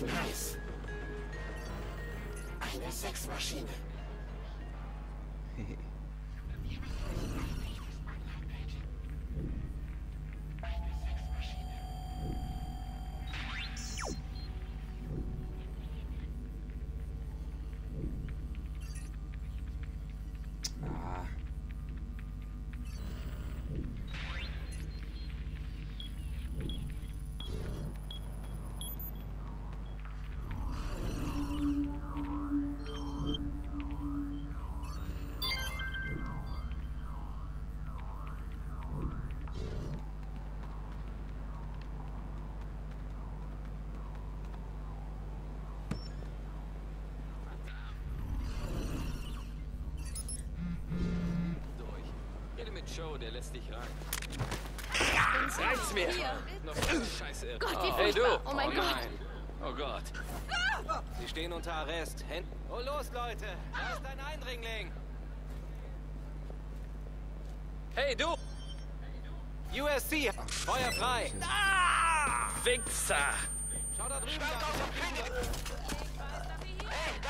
Bräte laufen mit Joe, der lässt dich rein. Reicht's mir! Noch Scheiße. Gott, wie hey du! Oh mein Gott. nein. Oh Gott. Sie stehen unter Arrest. Händ oh los, Leute! Da ist ein Eindringling! Hey du! USC! Feuer frei! Ah! Wichser! Schau da drüben!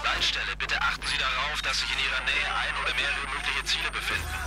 Leitstelle, bitte achten Sie darauf, dass sich in Ihrer Nähe ein oder mehrere mögliche Ziele befinden.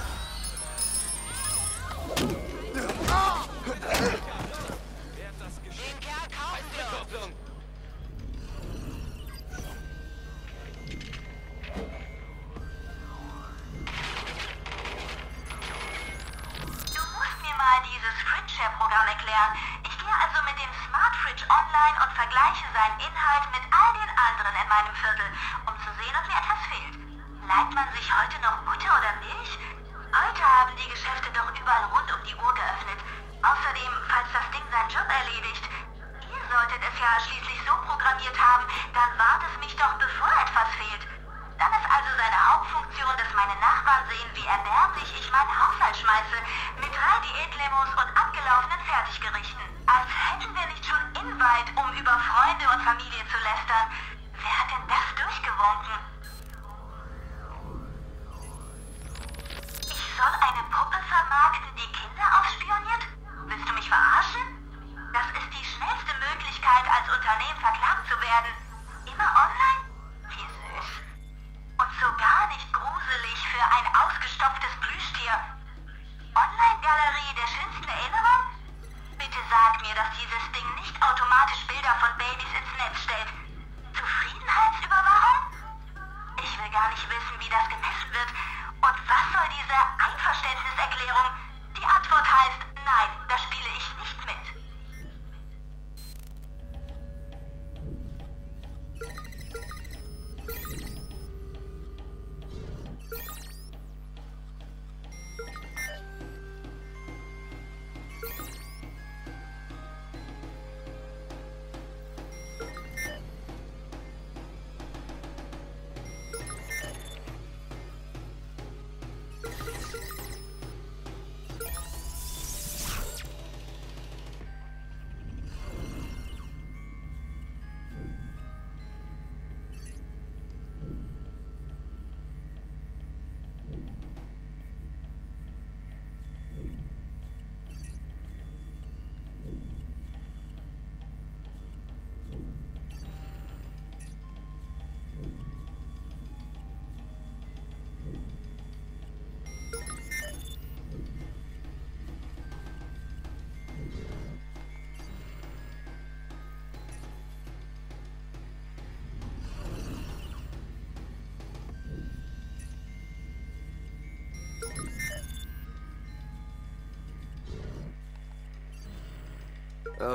Programmiert haben, dann wart es mich doch, bevor etwas fehlt. Dann ist also seine Hauptfunktion, dass meine Nachbarn sehen, wie erbärmlich ich meinen Haushalt schmeiße, mit drei Diätlimos und abgelaufenen Fertiggerichten. Als hätten wir nicht schon Invite, um über Freunde und Familie zu lästern.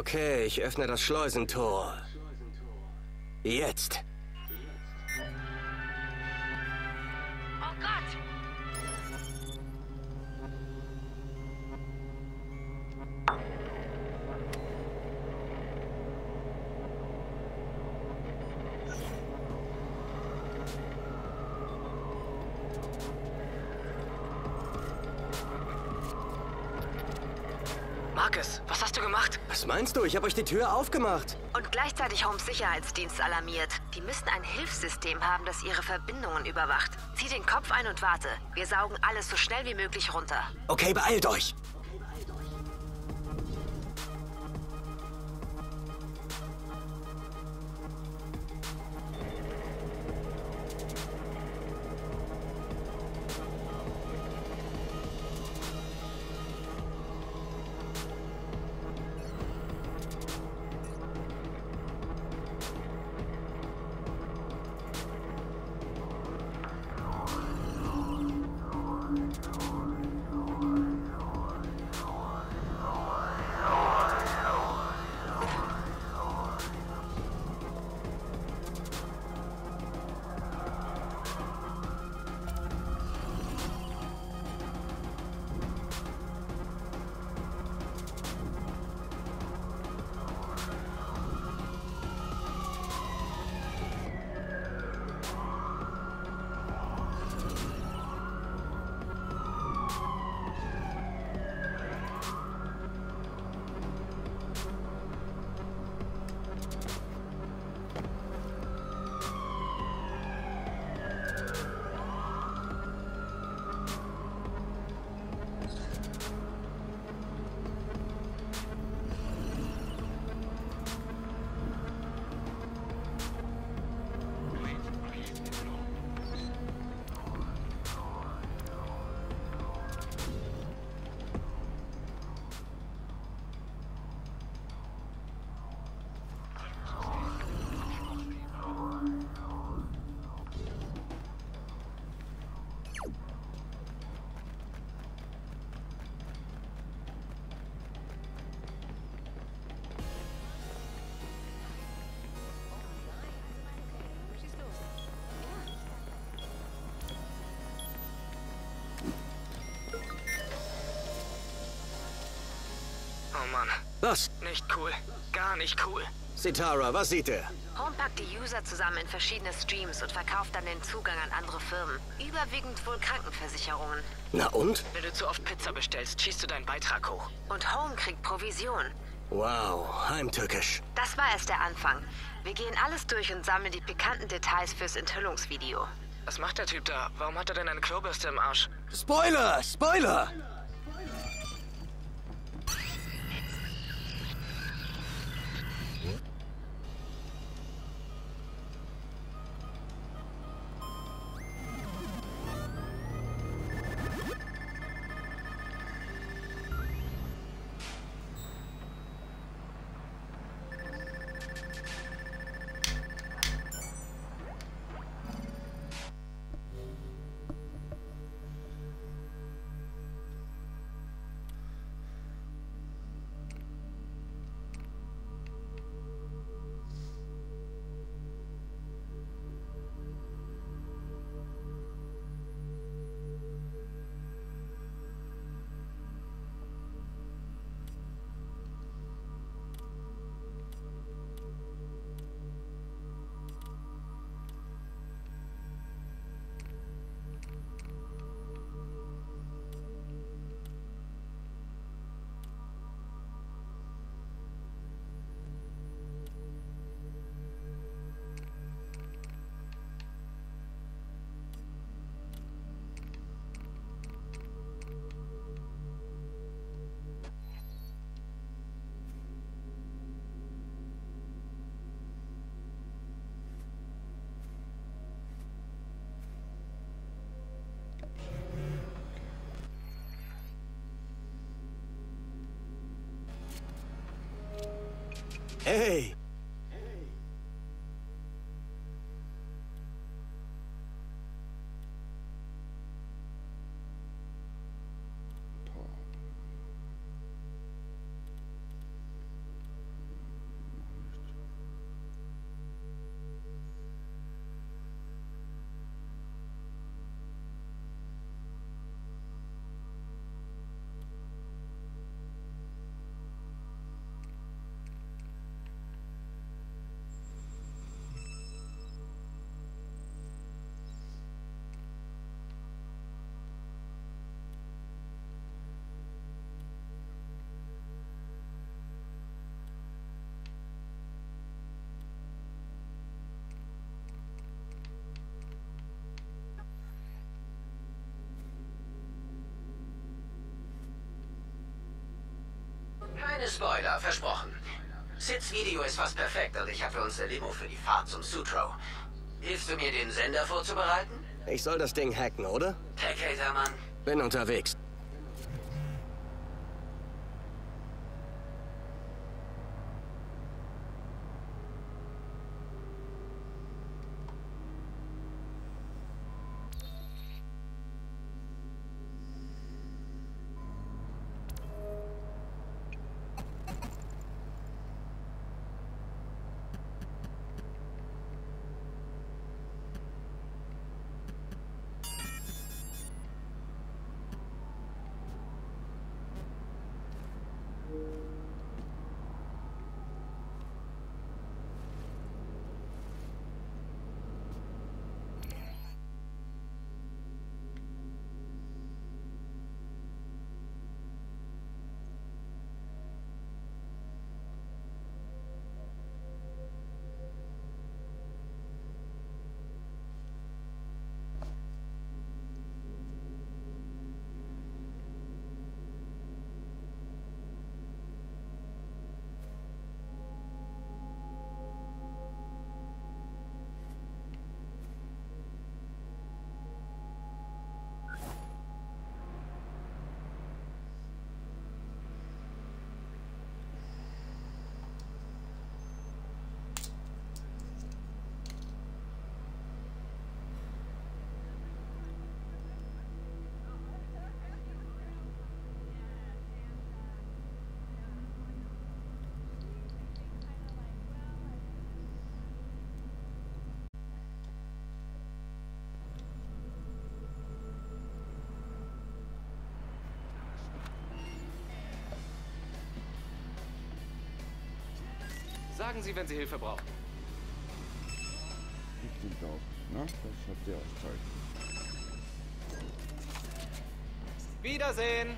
Okay, ich öffne das Schleusentor. Jetzt. Meinst du? Ich habe euch die Tür aufgemacht. Und gleichzeitig Homes Sicherheitsdienst alarmiert. Die müssten ein Hilfssystem haben, das ihre Verbindungen überwacht. Zieh den Kopf ein und warte. Wir saugen alles so schnell wie möglich runter. Okay, beeilt euch. Oh Mann. Was? Nicht cool. Gar nicht cool. Sitara, was sieht er? Home packt die User zusammen in verschiedene Streams und verkauft dann den Zugang an andere Firmen. Überwiegend wohl Krankenversicherungen. Na und? Wenn du zu oft Pizza bestellst, schießt du deinen Beitrag hoch. Und Home kriegt Provision. Wow, heimtückisch. Das war erst der Anfang. Wir gehen alles durch und sammeln die pikanten Details fürs Enthüllungsvideo. Was macht der Typ da? Warum hat er denn eine Klobürste im Arsch? Spoiler! Spoiler! Spoiler, versprochen. Sids Video ist fast perfekt und ich habe für uns eine Limo für die Fahrt zum Sutro. Hilfst du mir, den Sender vorzubereiten? Ich soll das Ding hacken, oder? Tech-Hater, Mann. Bin unterwegs. Sagen Sie, wenn Sie Hilfe brauchen. Ich bin drauf. Na, ne? das habt ihr auch Zeit. Wiedersehen!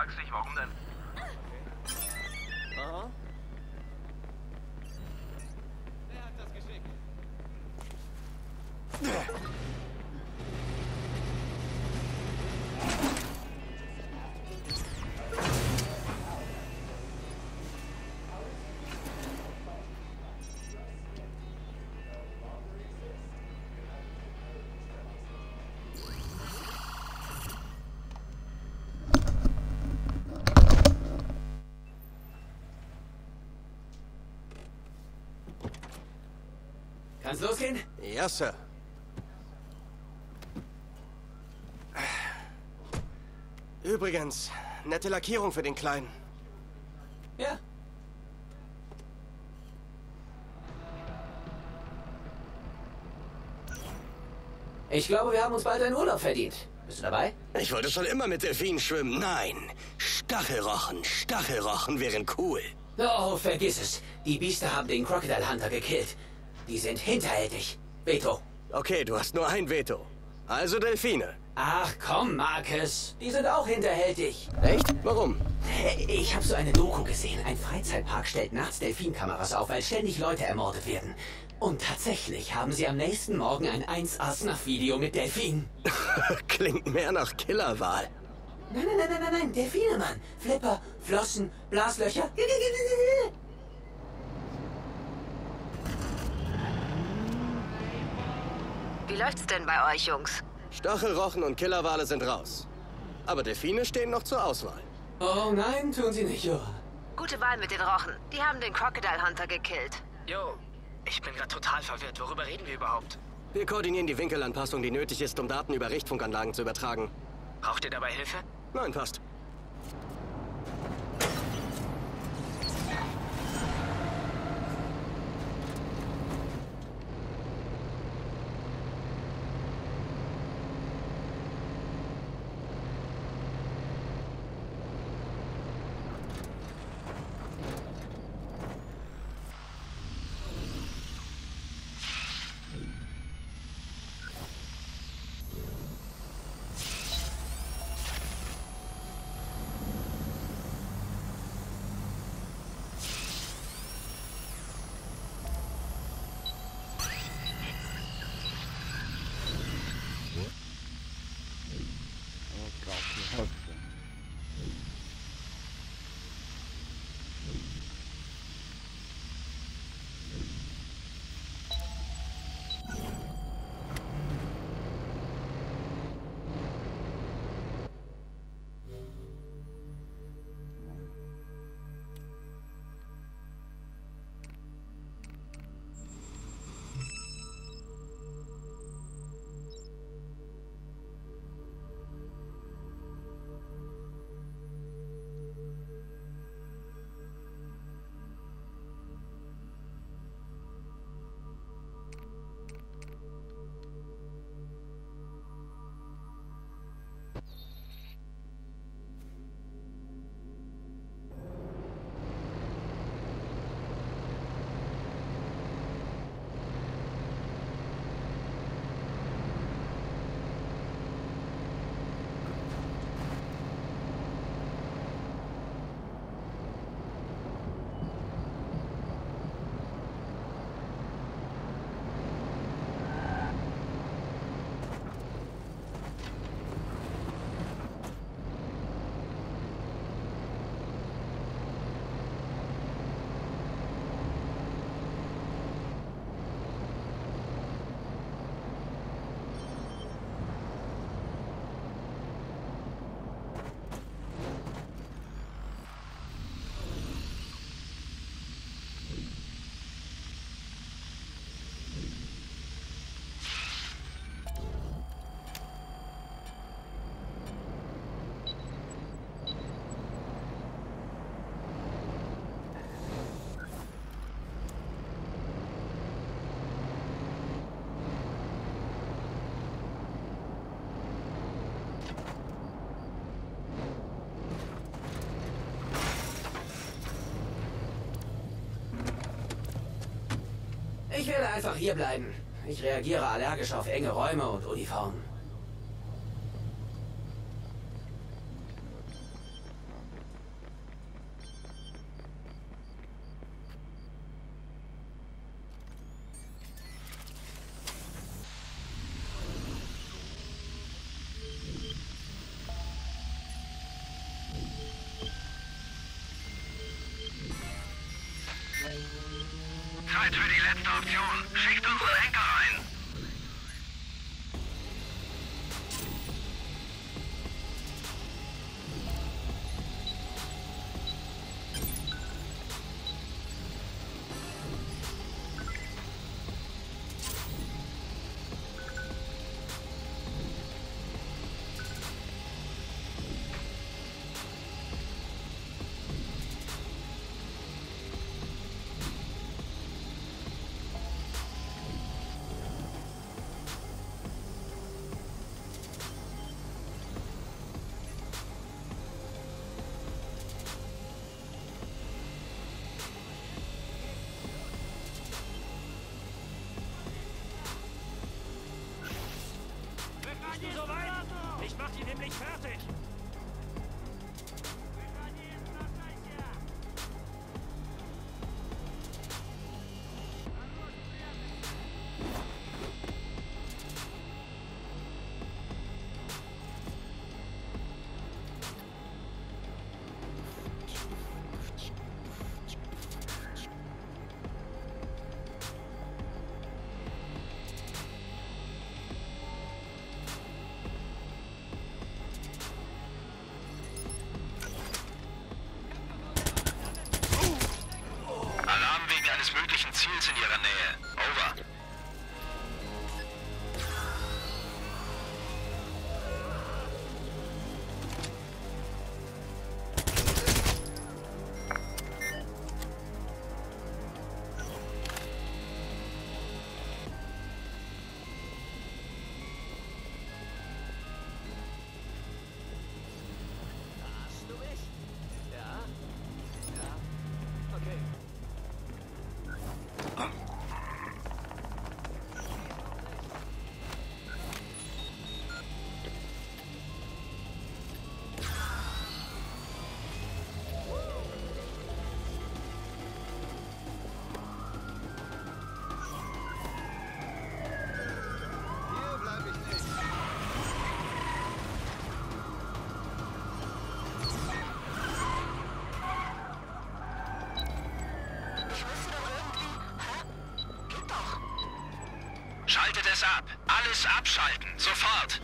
Fragst dich, warum denn? Kann's losgehen? Ja, Sir. Übrigens, nette Lackierung für den Kleinen. Ja. Ich glaube, wir haben uns bald einen Urlaub verdient. Bist du dabei? Ich wollte schon immer mit Delfinen schwimmen. Nein, Stachelrochen, Stachelrochen wären cool. Oh, vergiss es. Die Biester haben den Crocodile Hunter gekillt. Die sind hinterhältig. Veto. Okay, du hast nur ein Veto. Also Delfine. Ach komm, Marcus. Die sind auch hinterhältig. Echt? Warum? Ich habe so eine Doku gesehen. Ein Freizeitpark stellt nachts Delfinkameras auf, weil ständig Leute ermordet werden. Und tatsächlich haben sie am nächsten Morgen ein 1A-Snuff-Video mit Delfinen. Klingt mehr nach Killerwahl. Nein, nein, nein, nein, nein, nein, Delfine, Mann. Flipper, Flossen, Blaslöcher. Wie läuft's denn bei euch, Jungs? Stachelrochen und Killerwale sind raus. Aber Delfine stehen noch zur Auswahl. Oh nein, tun sie nicht, Jura. Gute Wahl mit den Rochen. Die haben den Crocodile Hunter gekillt. Jo, ich bin gerade total verwirrt. Worüber reden wir überhaupt? Wir koordinieren die Winkelanpassung, die nötig ist, um Daten über Richtfunkanlagen zu übertragen. Braucht ihr dabei Hilfe? Nein, passt. Ich werde einfach hierbleiben. Ich reagiere allergisch auf enge Räume und Uniformen. macht ihn nämlich fertig! Ziels in ihrer Nähe. alles ab. Alles abschalten. Sofort.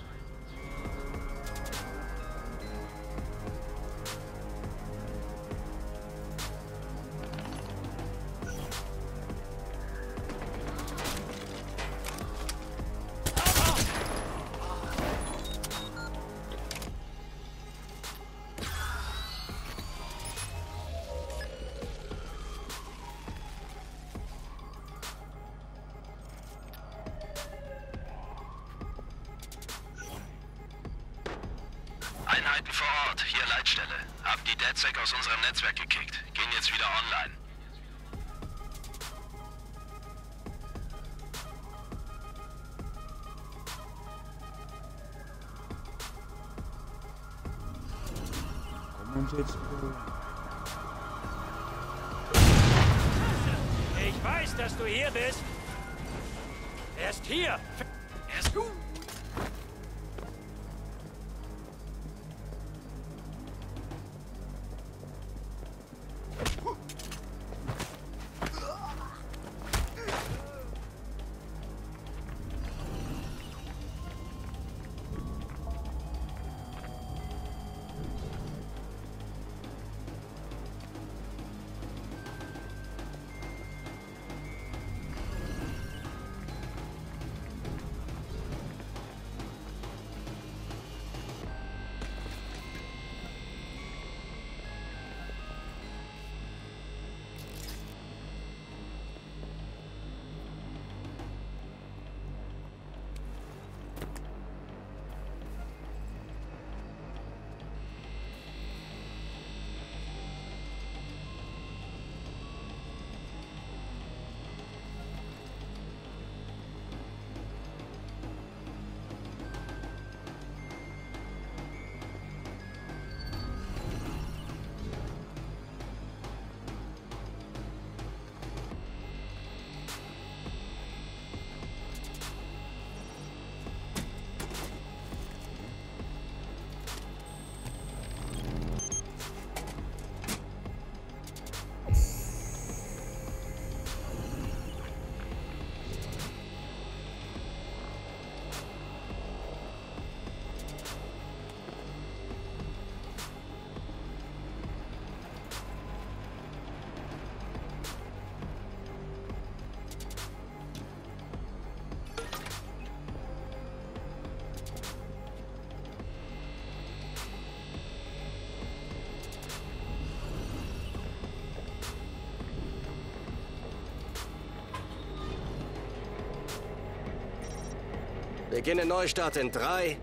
Beginne Neustart in 3,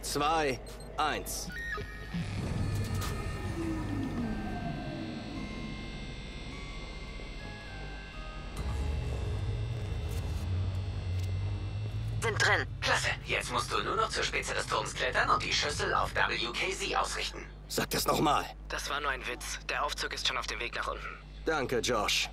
2, 1. Sind drin. Klasse. Jetzt musst du nur noch zur Spitze des Turms klettern und die Schüssel auf WKZ ausrichten. Sag das nochmal. Das war nur ein Witz. Der Aufzug ist schon auf dem Weg nach unten. Danke, Josh.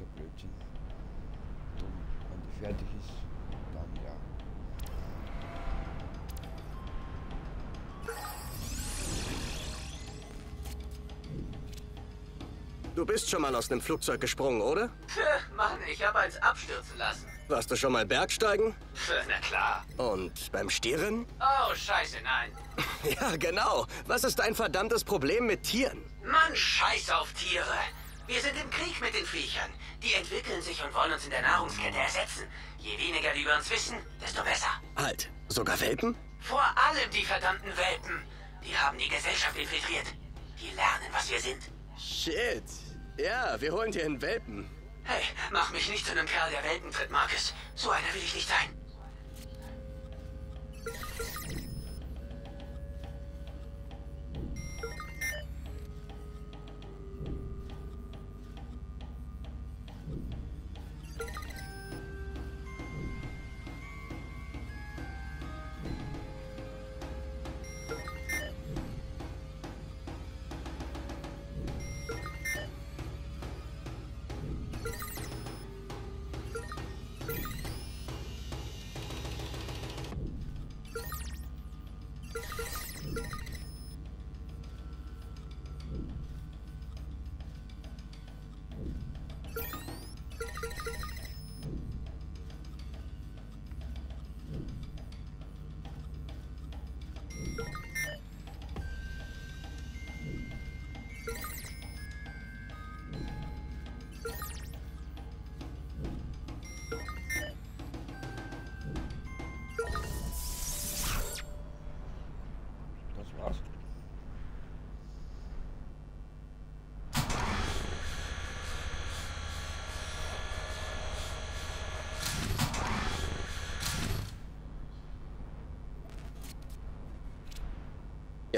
Ein Blödsinn. Und wenn die fertig ist, dann ja. Du bist schon mal aus einem Flugzeug gesprungen, oder? Pff, Mann, ich habe eins abstürzen lassen. Warst du schon mal Bergsteigen? Pff, Na klar. Und beim Stieren? Oh, scheiße, nein. Ja, genau. Was ist dein verdammtes Problem mit Tieren? Mann, scheiß auf Tiere. Wir sind im Krieg mit den Viechern. Die entwickeln sich und wollen uns in der Nahrungskette ersetzen. Je weniger die über uns wissen, desto besser. Halt, sogar Welpen? Vor allem die verdammten Welpen. Die haben die Gesellschaft infiltriert. Die lernen, was wir sind. Shit. Ja, wir holen dir einen Welpen. Hey, mach mich nicht zu einem Kerl, der Welpen tritt, Marcus. So einer will ich nicht sein.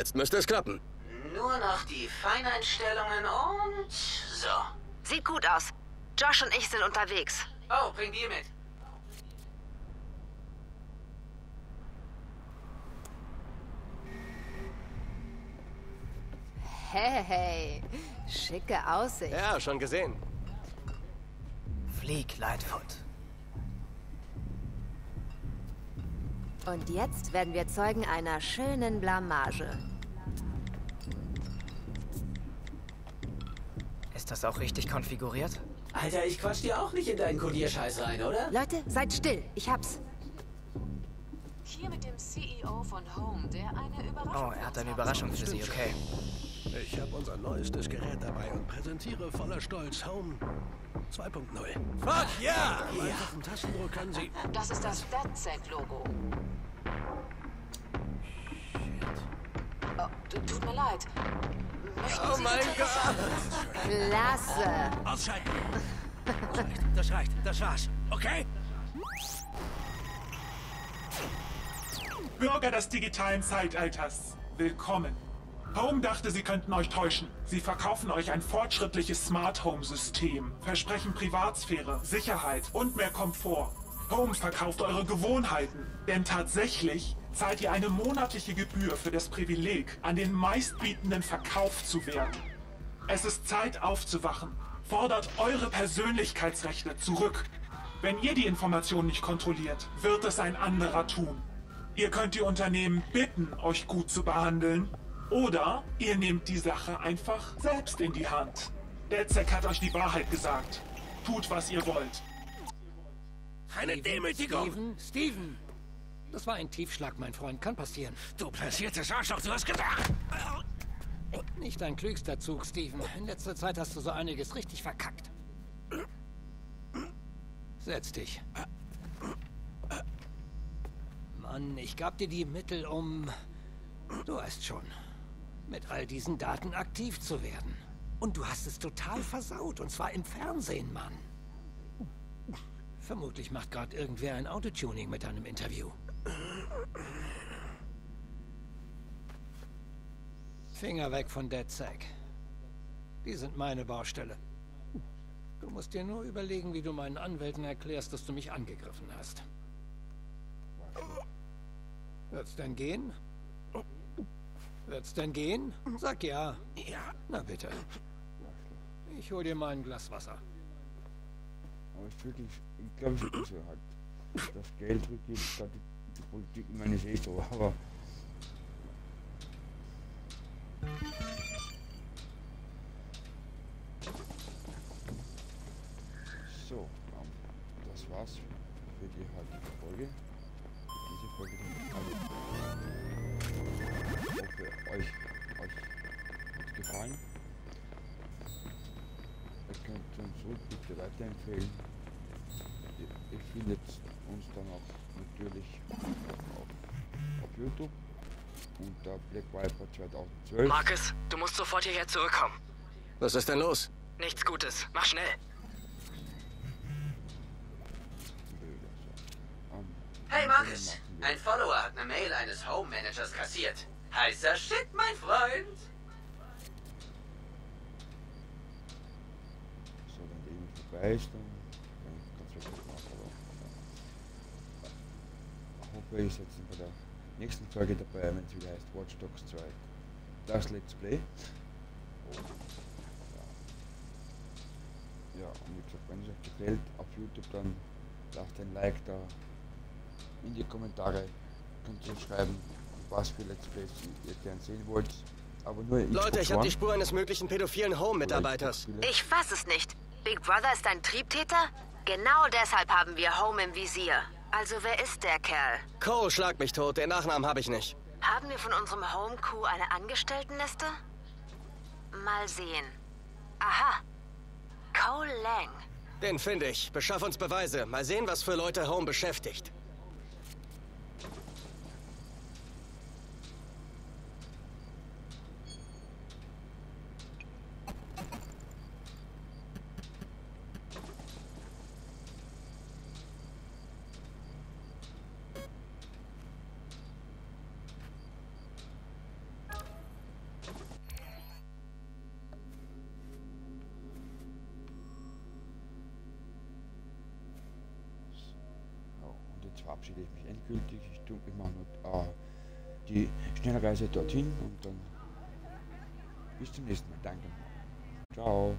Jetzt müsste es klappen. Nur noch die Feineinstellungen und so. Sieht gut aus. Josh und ich sind unterwegs. Oh, bring die mit. Hey, schicke Aussicht. Ja, schon gesehen. Flieg, Lightfoot. Und jetzt werden wir Zeugen einer schönen Blamage. Das auch richtig konfiguriert? Alter, ich quatsch dir auch nicht in deinen Kodierscheiß rein, oder? Leute, seid still. Ich hab's. Hier mit dem CEO von Home, der eine Überraschung Oh, er hat eine Überraschung für Sie, okay. Ich habe unser neuestes Gerät dabei und präsentiere voller Stolz Home 2.0. Fuck ja! Am einfachen Tastendruck können Sie... Das ist das DeadSec-Logo. Oh, tut mir leid. Oh mein Gott! Klasse. Ausschalten! Das reicht, das reicht, das war's, okay? Bürger des digitalen Zeitalters, willkommen. Home dachte, sie könnten euch täuschen. Sie verkaufen euch ein fortschrittliches Smart Home System, versprechen Privatsphäre, Sicherheit und mehr Komfort. Home verkauft eure Gewohnheiten, denn tatsächlich zahlt ihr eine monatliche Gebühr für das Privileg, an den meistbietenden verkauft zu werden. Es ist Zeit aufzuwachen. Fordert eure Persönlichkeitsrechte zurück. Wenn ihr die Information nicht kontrolliert, wird es ein anderer tun. Ihr könnt die Unternehmen bitten, euch gut zu behandeln, oder ihr nehmt die Sache einfach selbst in die Hand. DedSec hat euch die Wahrheit gesagt. Tut, was ihr wollt. Eine Demütigung! Steven, Steven! Das war ein Tiefschlag, mein Freund. Kann passieren. Du platziertes Arschloch, du hast gesagt! Nicht dein klügster Zug, Steven. In letzter Zeit hast du so einiges richtig verkackt. Setz dich. Mann, ich gab dir die Mittel, um... Du weißt schon, mit all diesen Daten aktiv zu werden. Und du hast es total versaut, und zwar im Fernsehen, Mann. Vermutlich macht gerade irgendwer ein Autotuning mit deinem Interview. Finger weg von DedSec. Die sind meine Baustelle. Du musst dir nur überlegen, wie du meinen Anwälten erklärst, dass du mich angegriffen hast. Wird's denn gehen? Wird's denn gehen? Sag ja. Ja. Na bitte. Ich hol dir mal ein Glas Wasser. Aber ich wirklich, ich glaube, ich halt das Geld die Politik, ich meine, ist eh so, aber So, ähm, das war's für die heutige Folge. Diese Folge also, ich hoffe, euch, euch hat gefallen. Ihr könnt uns ruhig bitte weiterempfehlen. Ihr, ihr findet uns dann auch natürlich auf, auf YouTube unter Black Viper 2012. Marcus, du musst sofort hierher zurückkommen. Was ist denn los? Nichts Gutes. Mach schnell. Hey Marcus, ein Follower hat eine Mail eines Home Managers kassiert. Heißer Shit, mein Freund. So, wenn der irgendwie vorbei dann, dann kannst du das machen. Ihr seid bei der nächsten Folge dabei, wenn es wieder heißt Watch Dogs 2. Das Let's Play. Ja. ja, und wie gesagt, wenn es euch gefällt, auf YouTube dann lasst ein Like da. In die Kommentare könnt ihr schreiben, was für Let's Plays ihr gern sehen wollt. Aber nur Leute, ich habe die Spur eines möglichen pädophilen Home-Mitarbeiters. Ich fass es nicht. Big Brother ist ein Triebtäter? Genau deshalb haben wir Home im Visier. Also wer ist der Kerl? Cole, schlag mich tot. Den Nachnamen habe ich nicht. Haben wir von unserem Home-Crew eine Angestelltenliste? Mal sehen. Aha. Cole Lang. Den finde ich. Beschaff uns Beweise. Mal sehen, was für Leute Home beschäftigt. Verabschiede ich mich endgültig. Ich, tue, mache nur äh, die Schnellreise dorthin und dann bis zum nächsten Mal. Danke. Ciao.